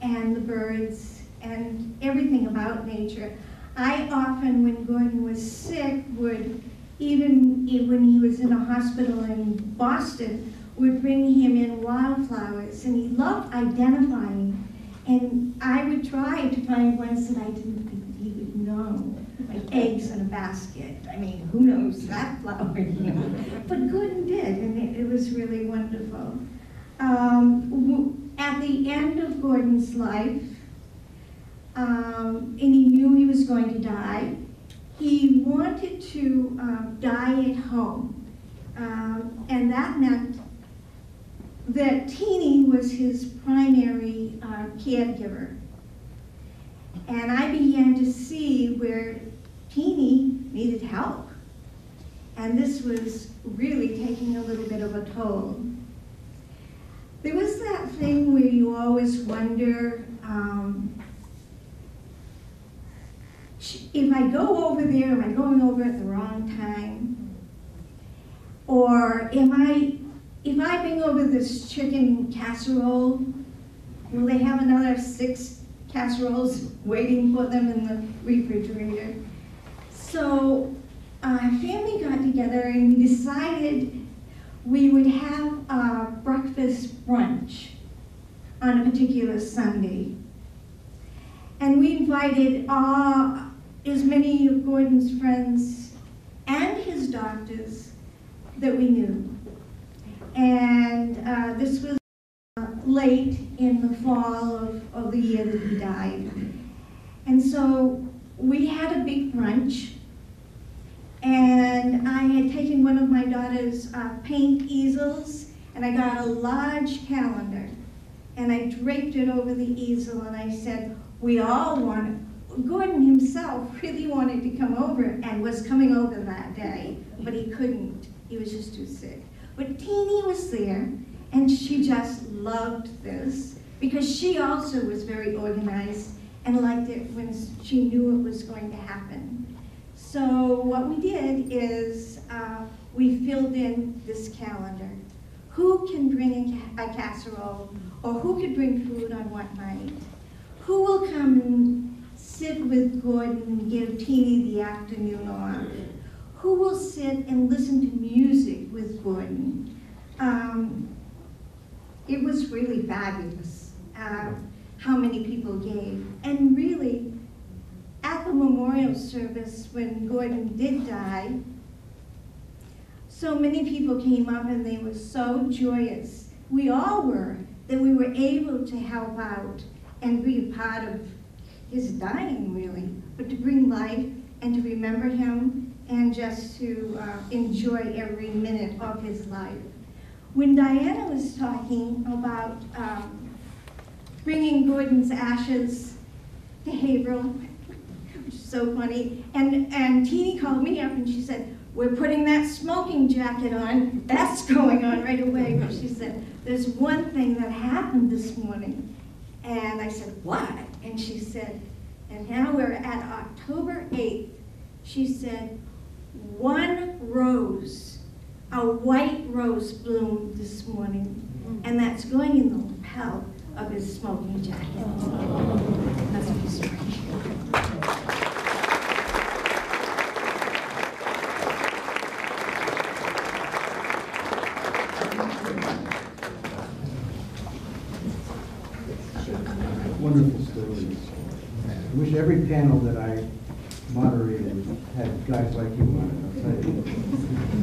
and the birds and everything about nature. I often, when Gordon was sick, would, even when he was in a hospital in Boston, would bring him in wildflowers, and he loved identifying. And I would try to find ones that I didn't think he would know like eggs in a basket. I mean, who knows that flower, you know? But Gordon did, and it, it was really wonderful. Um, at the end of Gordon's life, um, and he knew he was going to die, he wanted to um, die at home. Um, and that meant that Teeny was his primary uh, caregiver. And I began to see where Teeny needed help. And this was really taking a little bit of a toll. there was that thing where you always wonder um, if I go over there, am I going over at the wrong time? Or am I, if I bring over this chicken casserole, will they have another six casseroles waiting for them in the refrigerator? So our family got together and we decided we would have a breakfast brunch on a particular Sunday. And we invited all, as many of Gordon's friends and his doctors that we knew. And uh, this was uh, late in the fall of, of the year that he died. And so we had a big brunch and I had taken one of my daughter's uh, paint easels and I got a large calendar and I draped it over the easel and I said, we all want, Gordon himself (laughs) really wanted to come over and was coming over that day, but he couldn't. He was just too sick. But Teeny was there and she just loved this because she also was very organized and liked it when she knew it was going to happen. So what we did is uh, we filled in this calendar. Who can bring a, ca a casserole or who could bring food on what night? Who will come and sit with Gordon and give Teeny the afternoon off? Who will sit and listen to music with Gordon? Um, it was really fabulous uh, how many people gave. And really, at the memorial service when Gordon did die, so many people came up and they were so joyous. We all were, that we were able to help out and be a part of his dying, really, but to bring life and to remember him and just to uh, enjoy every minute of his life. When Diana was talking about um, bringing Gordon's ashes to Haverhill, (laughs) which is so funny, and, and Teeny called me up and she said, we're putting that smoking jacket on. That's going on right away. But she said, there's one thing that happened this morning. And I said, what? And she said, and now we're at October 8th. She said, one rose, a white rose bloomed this morning, mm. and that's going in the lapel of his smoking jacket. That's what he's
Wonderful stories. I wish every panel that I moderated had guys like you on it, I'll tell you.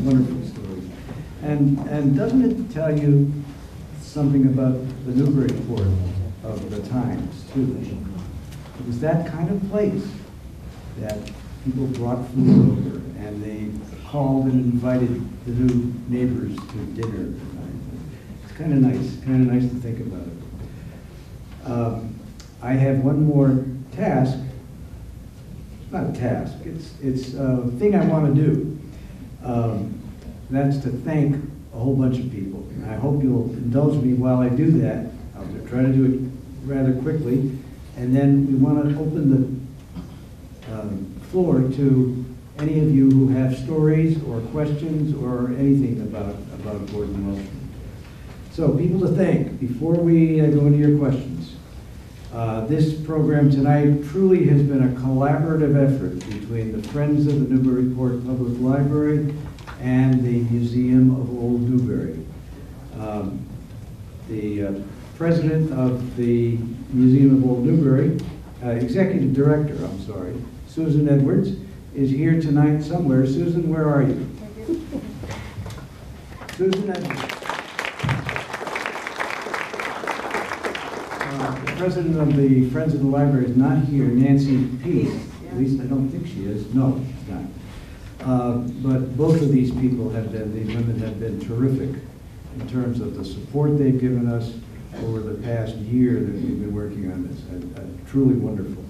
Wonderful stories. And, doesn't it tell you something about the Newburyport of the times, too? It was that kind of place that people brought food over and they called and invited the new neighbors to dinner. It's kind of nice, kind of nice to think about it. Um, I have one more task. It's not a task, it's, it's a thing I want to do. Um, that's to thank a whole bunch of people. And I hope you'll indulge me while I do that. I'll try to do it rather quickly. And then we want to open the um, floor to any of you who have stories or questions or anything about, about Gordon Welchman. So people to thank before we uh, go into your questions. Uh, this program tonight truly has been a collaborative effort between the Friends of the Newburyport Public Library and the Museum of Old Newbury. Um, the uh, president of the Museum of Old Newbury, uh, executive director, I'm sorry, Susan Edwards, is here tonight somewhere. Susan, where are you? Susan Edwards. Uh, the president of the Friends of the Library is not here, Nancy P. At least I don't think she is. No, she's not. Uh, but both of these people have been, these women have been terrific in terms of the support they've given us over the past year that we've been working on this. Uh, truly wonderful.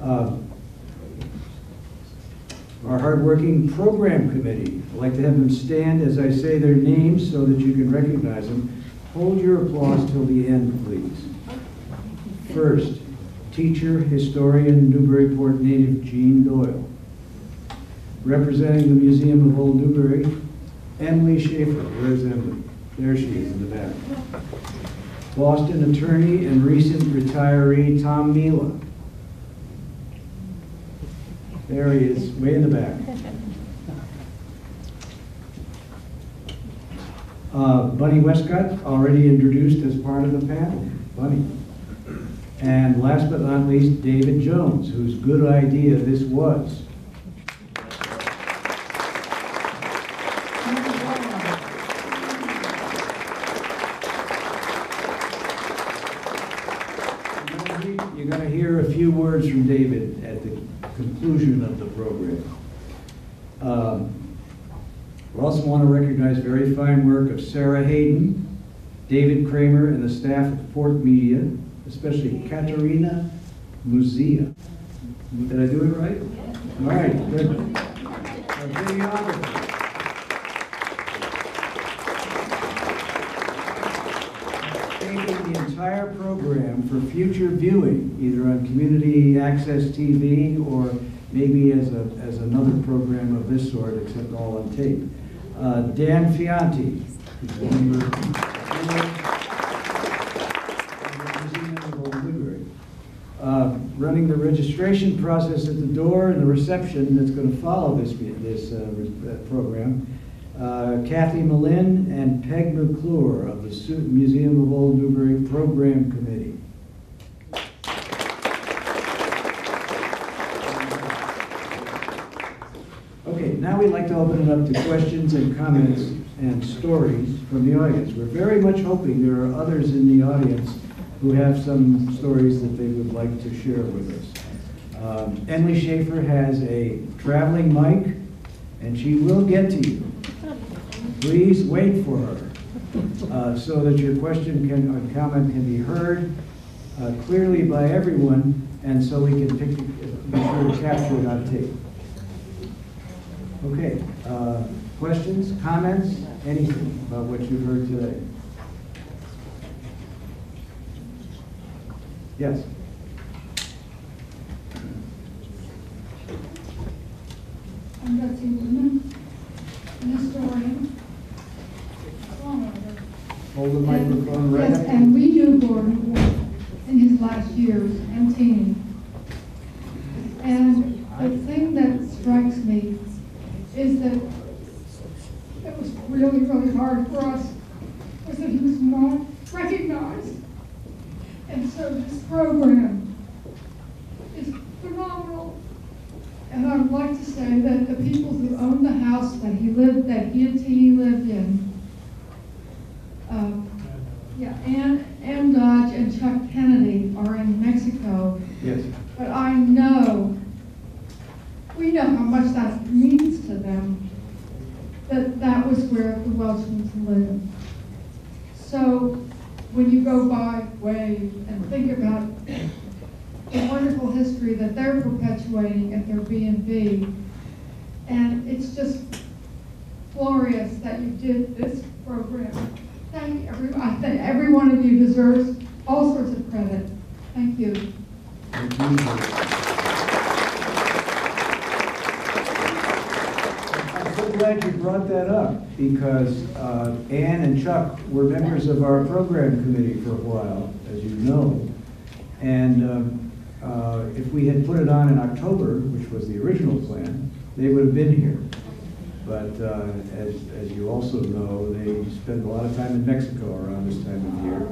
Uh, our hardworking program committee. I'd like to have them stand as I say their names so that you can recognize them. Hold your applause till the end, please. First, teacher, historian, Newburyport native Jean Doyle. Representing the Museum of Old Newbury, Emily Schaefer. Where's Emily? There she is in the back. Boston attorney and recent retiree Tom Mila. There he is, way in the back. Uh, Bunny Westcott, already introduced as part of the panel. Bunny. And last but not least, David Jones, whose good idea this was. You're going to hear a few words from David at the conclusion of the program. Um, we also want to recognize very fine work of Sarah Hayden, David Kramer, and the staff at Port Media, especially Katerina Muzia. Did I do it right? All right, good. Our videographer. Taking the entire program for future viewing, either on Community Access TV or maybe as a, as another program of this sort, except all on tape. Uh, Dan Fianti. Uh, running the registration process at the door and the reception that's going to follow this, this uh, uh, program. Uh, Kathy Malin and Peg McClure of the Museum of Old Newbury Program Committee. Okay, now we'd like to open it up to questions and comments and stories from the audience. We're very much hoping there are others in the audience who have some stories that they would like to share with us. Um, Emily Schaefer has a traveling mic, and she will get to you. Please wait for her uh, so that your question can, or comment can be heard uh, clearly by everyone, and so we can pick, be sure to capture it on tape. Okay, uh, questions, comments, anything about what you've heard today? Yes?
I'm Betsy Woodman, an historian. songwriter.
Hold the microphone right
Yes,
up.
and we knew Gordon Wolf in his last years and teens. And the thing that strikes me is that it was really, really hard for us was that he was not recognized. And so this program is phenomenal. And I would like to say that the people who own the house that he lived, that he and Teeny lived in, um, yeah, Ann, Ann Dodge and Chuck Kennedy are in Mexico.
Yes.
But I know, we know how much that means to them, that that was where the Welchmans lived. So when you go by Wave and think about the wonderful history that they're perpetuating at their B and B, and it's just glorious that you did this program. Thank you, every, I think every one of you deserves all sorts of credit. Thank you.
I'm so glad you brought that up, because uh, Ann and Chuck were members of our program committee for a while, as you know. And um, uh, if we had put it on in October, which was the original plan, they would have been here. But uh, as, as you also know, they spend a lot of time in Mexico around this time of year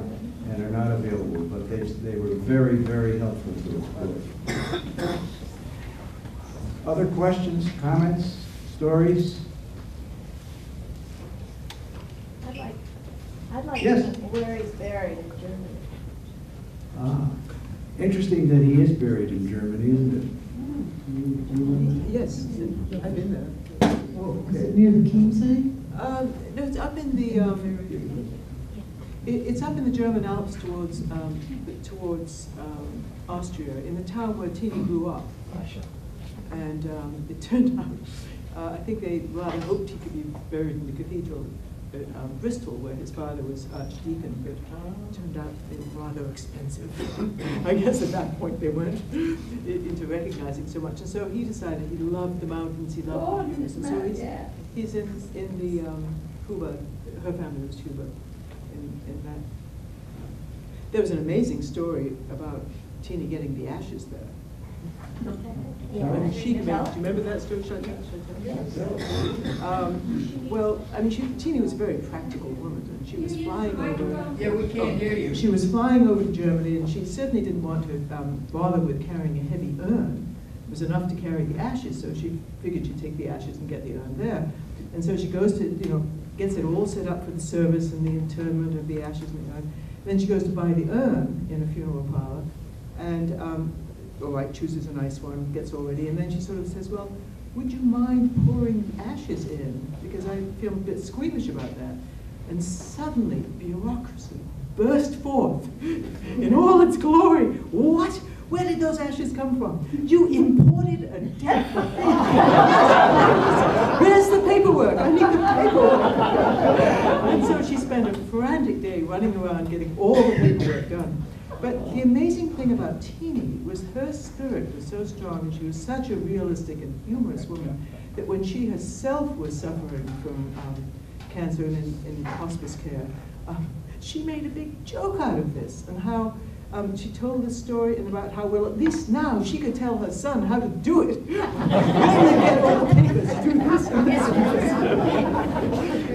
and are not available, but they, they were very, very helpful to us. Other questions, comments, stories?
I'd like, I'd like to
Yes.
know where he's buried in Germany.
Ah, interesting that he is buried in Germany, isn't it?
Yes, I've been there.
Oh,
Is it near the Chiemsee?
Um, no, it's up in the, um, it, it's up in the German Alps towards, um, towards, um, Austria, in the town where Teeny grew up. And, um, it (laughs) turned out, uh, I think they rather hoped he could be buried in the cathedral,
at um, Bristol, where his father was archdeacon, but uh, turned out they were rather expensive. (laughs) I guess at that point they weren't (laughs) into recognizing so much. And so he decided he loved the mountains, he loved
Oh,
the mountains. And so he's,
yeah.
He's in, in the um, Cuba, her family was Cuba, in, in that. There was an amazing story about Tina getting the ashes there. And she, do you remember that story? Should I tell- should I? Um, Well, I mean, she, Tina was a very practical woman, and she was flying over.
Yeah, we can't hear you.
She was flying over to Germany, and she certainly didn't want to um, bother with carrying a heavy urn. It was enough to carry the ashes, so she figured she'd take the ashes and get the urn there. And so she goes to, you know, gets it all set up for the service and the interment of the ashes and the urn. Then she goes to buy the urn in a funeral parlor, and um, all right, chooses a nice one, gets all ready, and then she sort of says, well, would you mind pouring ashes in? Because I feel a bit squeamish about that. And suddenly, bureaucracy burst forth (laughs) in all its glory. What? Where did those ashes come from? You imported a body. Where's the paperwork? I need the paperwork. and so she spent a frantic day running around getting all the paperwork done. But the amazing thing about Teeny was her spirit was so strong and she was such a realistic and humorous woman that when she herself was suffering from um, cancer and in, in hospice care, um, she made a big joke out of this and how um, she told this story and about how, well, at least now she could tell her son how to do it. (laughs) When they get all the papers, do this and this and this.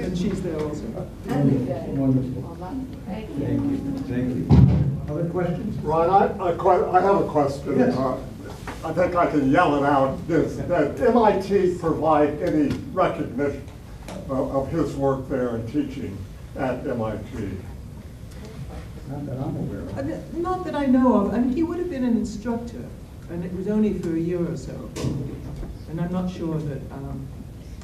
And she's there also.
Wonderful. Thank you. Thank you. Other questions?
Ron, I, I, que- I have a question.
Yes.
Uh, I think I can yell it out. Does that MIT provide any recognition of, of his work there and teaching at MIT?
Not that I'm aware of.
I mean, Not that I know of. I mean, he would have been an instructor, and it was only for a year or so. And I'm not sure that, um,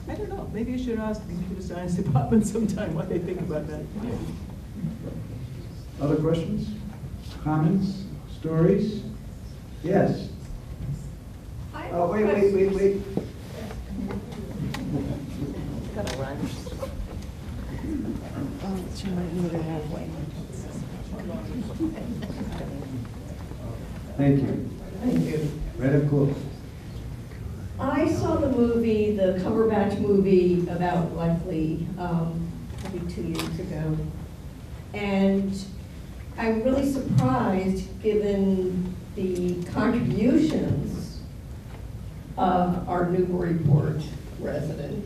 I don't know, maybe I should ask the computer science (laughs) department sometime what they think about that.
Other questions? Comments? Stories? Yes? Oh, wait, wait, wait, wait.
Gotta run. Oh, she might meet her halfway.
Thank you.
Thank you.
Right up close.
I saw the movie, the Cumberbatch movie about Bletchley, um, probably two years ago. And I'm really surprised, given the contributions of our Newburyport resident.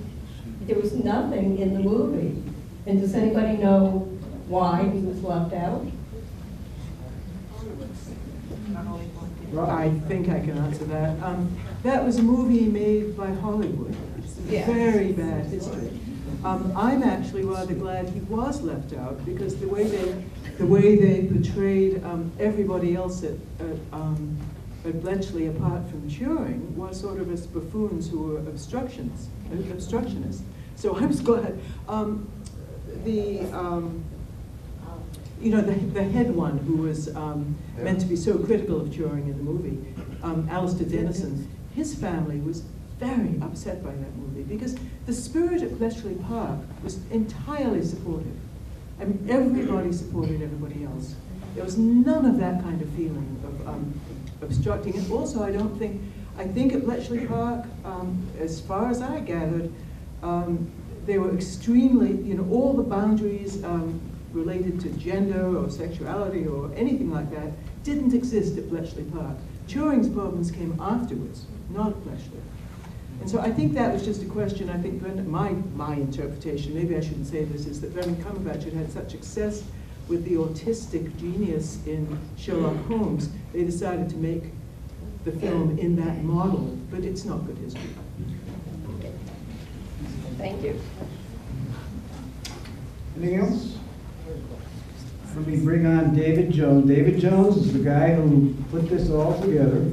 There was nothing in the movie. And does anybody know why he was left out?
I think I can answer that. Um, that was a movie made by Hollywood. Very bad history. Um, I'm actually rather glad he was left out because the way they, the way they portrayed um, everybody else at, at, um, at Bletchley, apart from Turing, was sort of as buffoons who were obstructions, obstructionists. So I was glad. Um, the um, you know, the, the head one who was um, meant to be so critical of Turing in the movie, um, Alastair Denniston, his family was very upset by that movie because the spirit of Bletchley Park was entirely supportive. I mean, everybody supported everybody else. There was none of that kind of feeling of um, obstructing. And also, I don't think, I think at Bletchley Park, um, as far as I gathered, um, they were extremely, you know, all the boundaries um, related to gender or sexuality or anything like that didn't exist at Bletchley Park. Turing's problems came afterwards, not at Bletchley. And so I think that was just a question, I think Brendan, my, my interpretation, maybe I shouldn't say this, is that Brendan Cumberbatch had had such success with the autistic genius in Sherlock Holmes, they decided to make the film in that model, but it's not good history.
Thank you.
Anything else? Let me bring on David Jones. David Jones is the guy who put this all together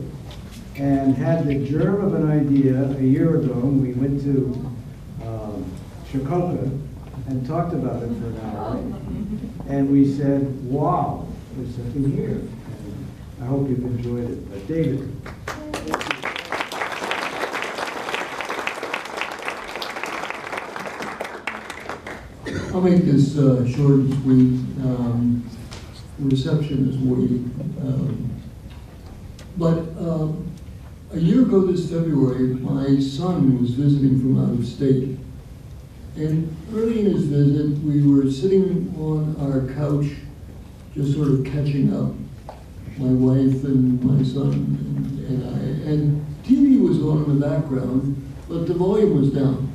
and had the germ of an idea a year ago. when We went to um, Shikoka and talked about it for an hour. And we said, wow, there's something here. And I hope you've enjoyed it. But David.
I'll make this uh, short and sweet. Um, reception is waiting. Um, but um, a year ago this February, my son was visiting from out of state. And early in his visit, we were sitting on our couch, just sort of catching up, my wife and my son and, and I. And TV was on in the background, but the volume was down.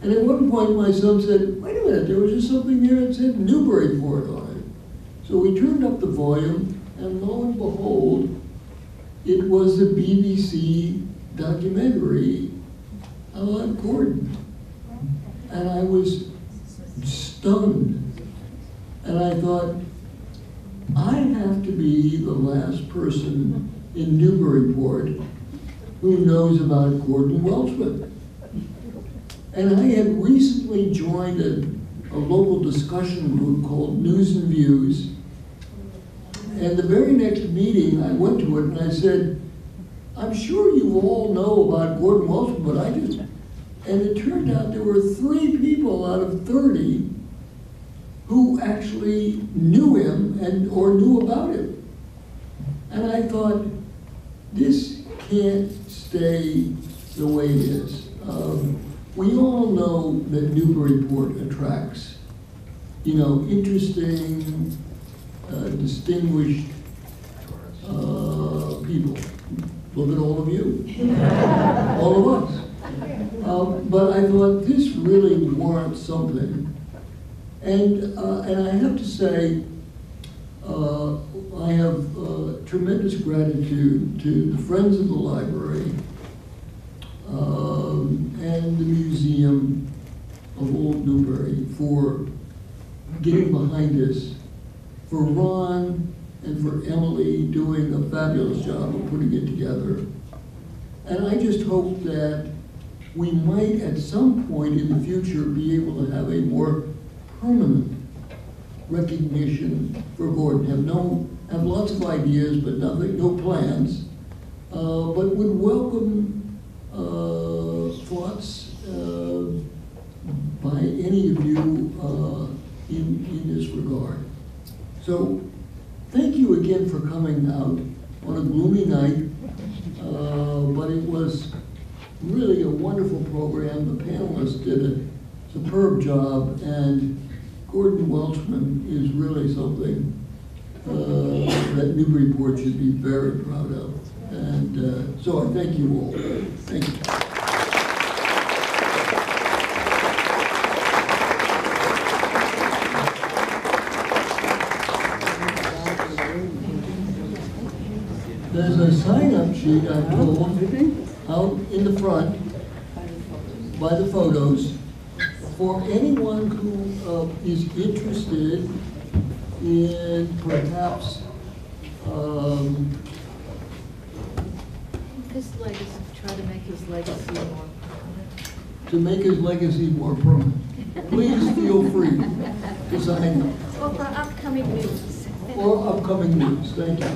And at one point, my son said, wait a minute, there was just something there that said Newburyport on it. So we turned up the volume, and lo and behold, it was a BBC documentary on Gordon. And I was stunned. And I thought, I have to be the last person in Newburyport who knows about Gordon Welchman. And I had recently joined a, a local discussion group called News and Views. And the very next meeting, I went to it and I said, I'm sure you all know about Gordon Welchman, but I just, and it turned out there were three people out of 30 who actually knew him and or knew about him. And I thought, this can't stay the way it is. Um, we all know that Newburyport attracts, you know, interesting, uh, distinguished uh, people. Look at all of you, (laughs) all of us. Um, but I thought this really warrants something. And, uh, and I have to say, uh, I have uh, tremendous gratitude to the Friends of the Library um, and the Museum of Old Newbury for getting behind this, for Ron and for Emily doing a fabulous job of putting it together. And I just hope that we might at some point in the future be able to have a more permanent recognition for Gordon. Have no, have lots of ideas, but nothing, no plans. Uh, but would welcome thoughts uh, by any of you uh, in, in this regard. So thank you again for coming out on a gloomy night, uh, but it was really a wonderful program. The panelists did a superb job, and Gordon Welchman is really something uh, that Newburyport should be very proud of. And uh, so I thank you all. Thank you. There's a sign-up sheet, I'm told, out in the front by the photos for anyone who uh, is interested in perhaps um,
His legacy, try to make his legacy more
to make his legacy more permanent. Please feel free to sign up.
Or for upcoming news.
Or upcoming news, thank you.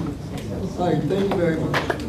All right, thank you very much.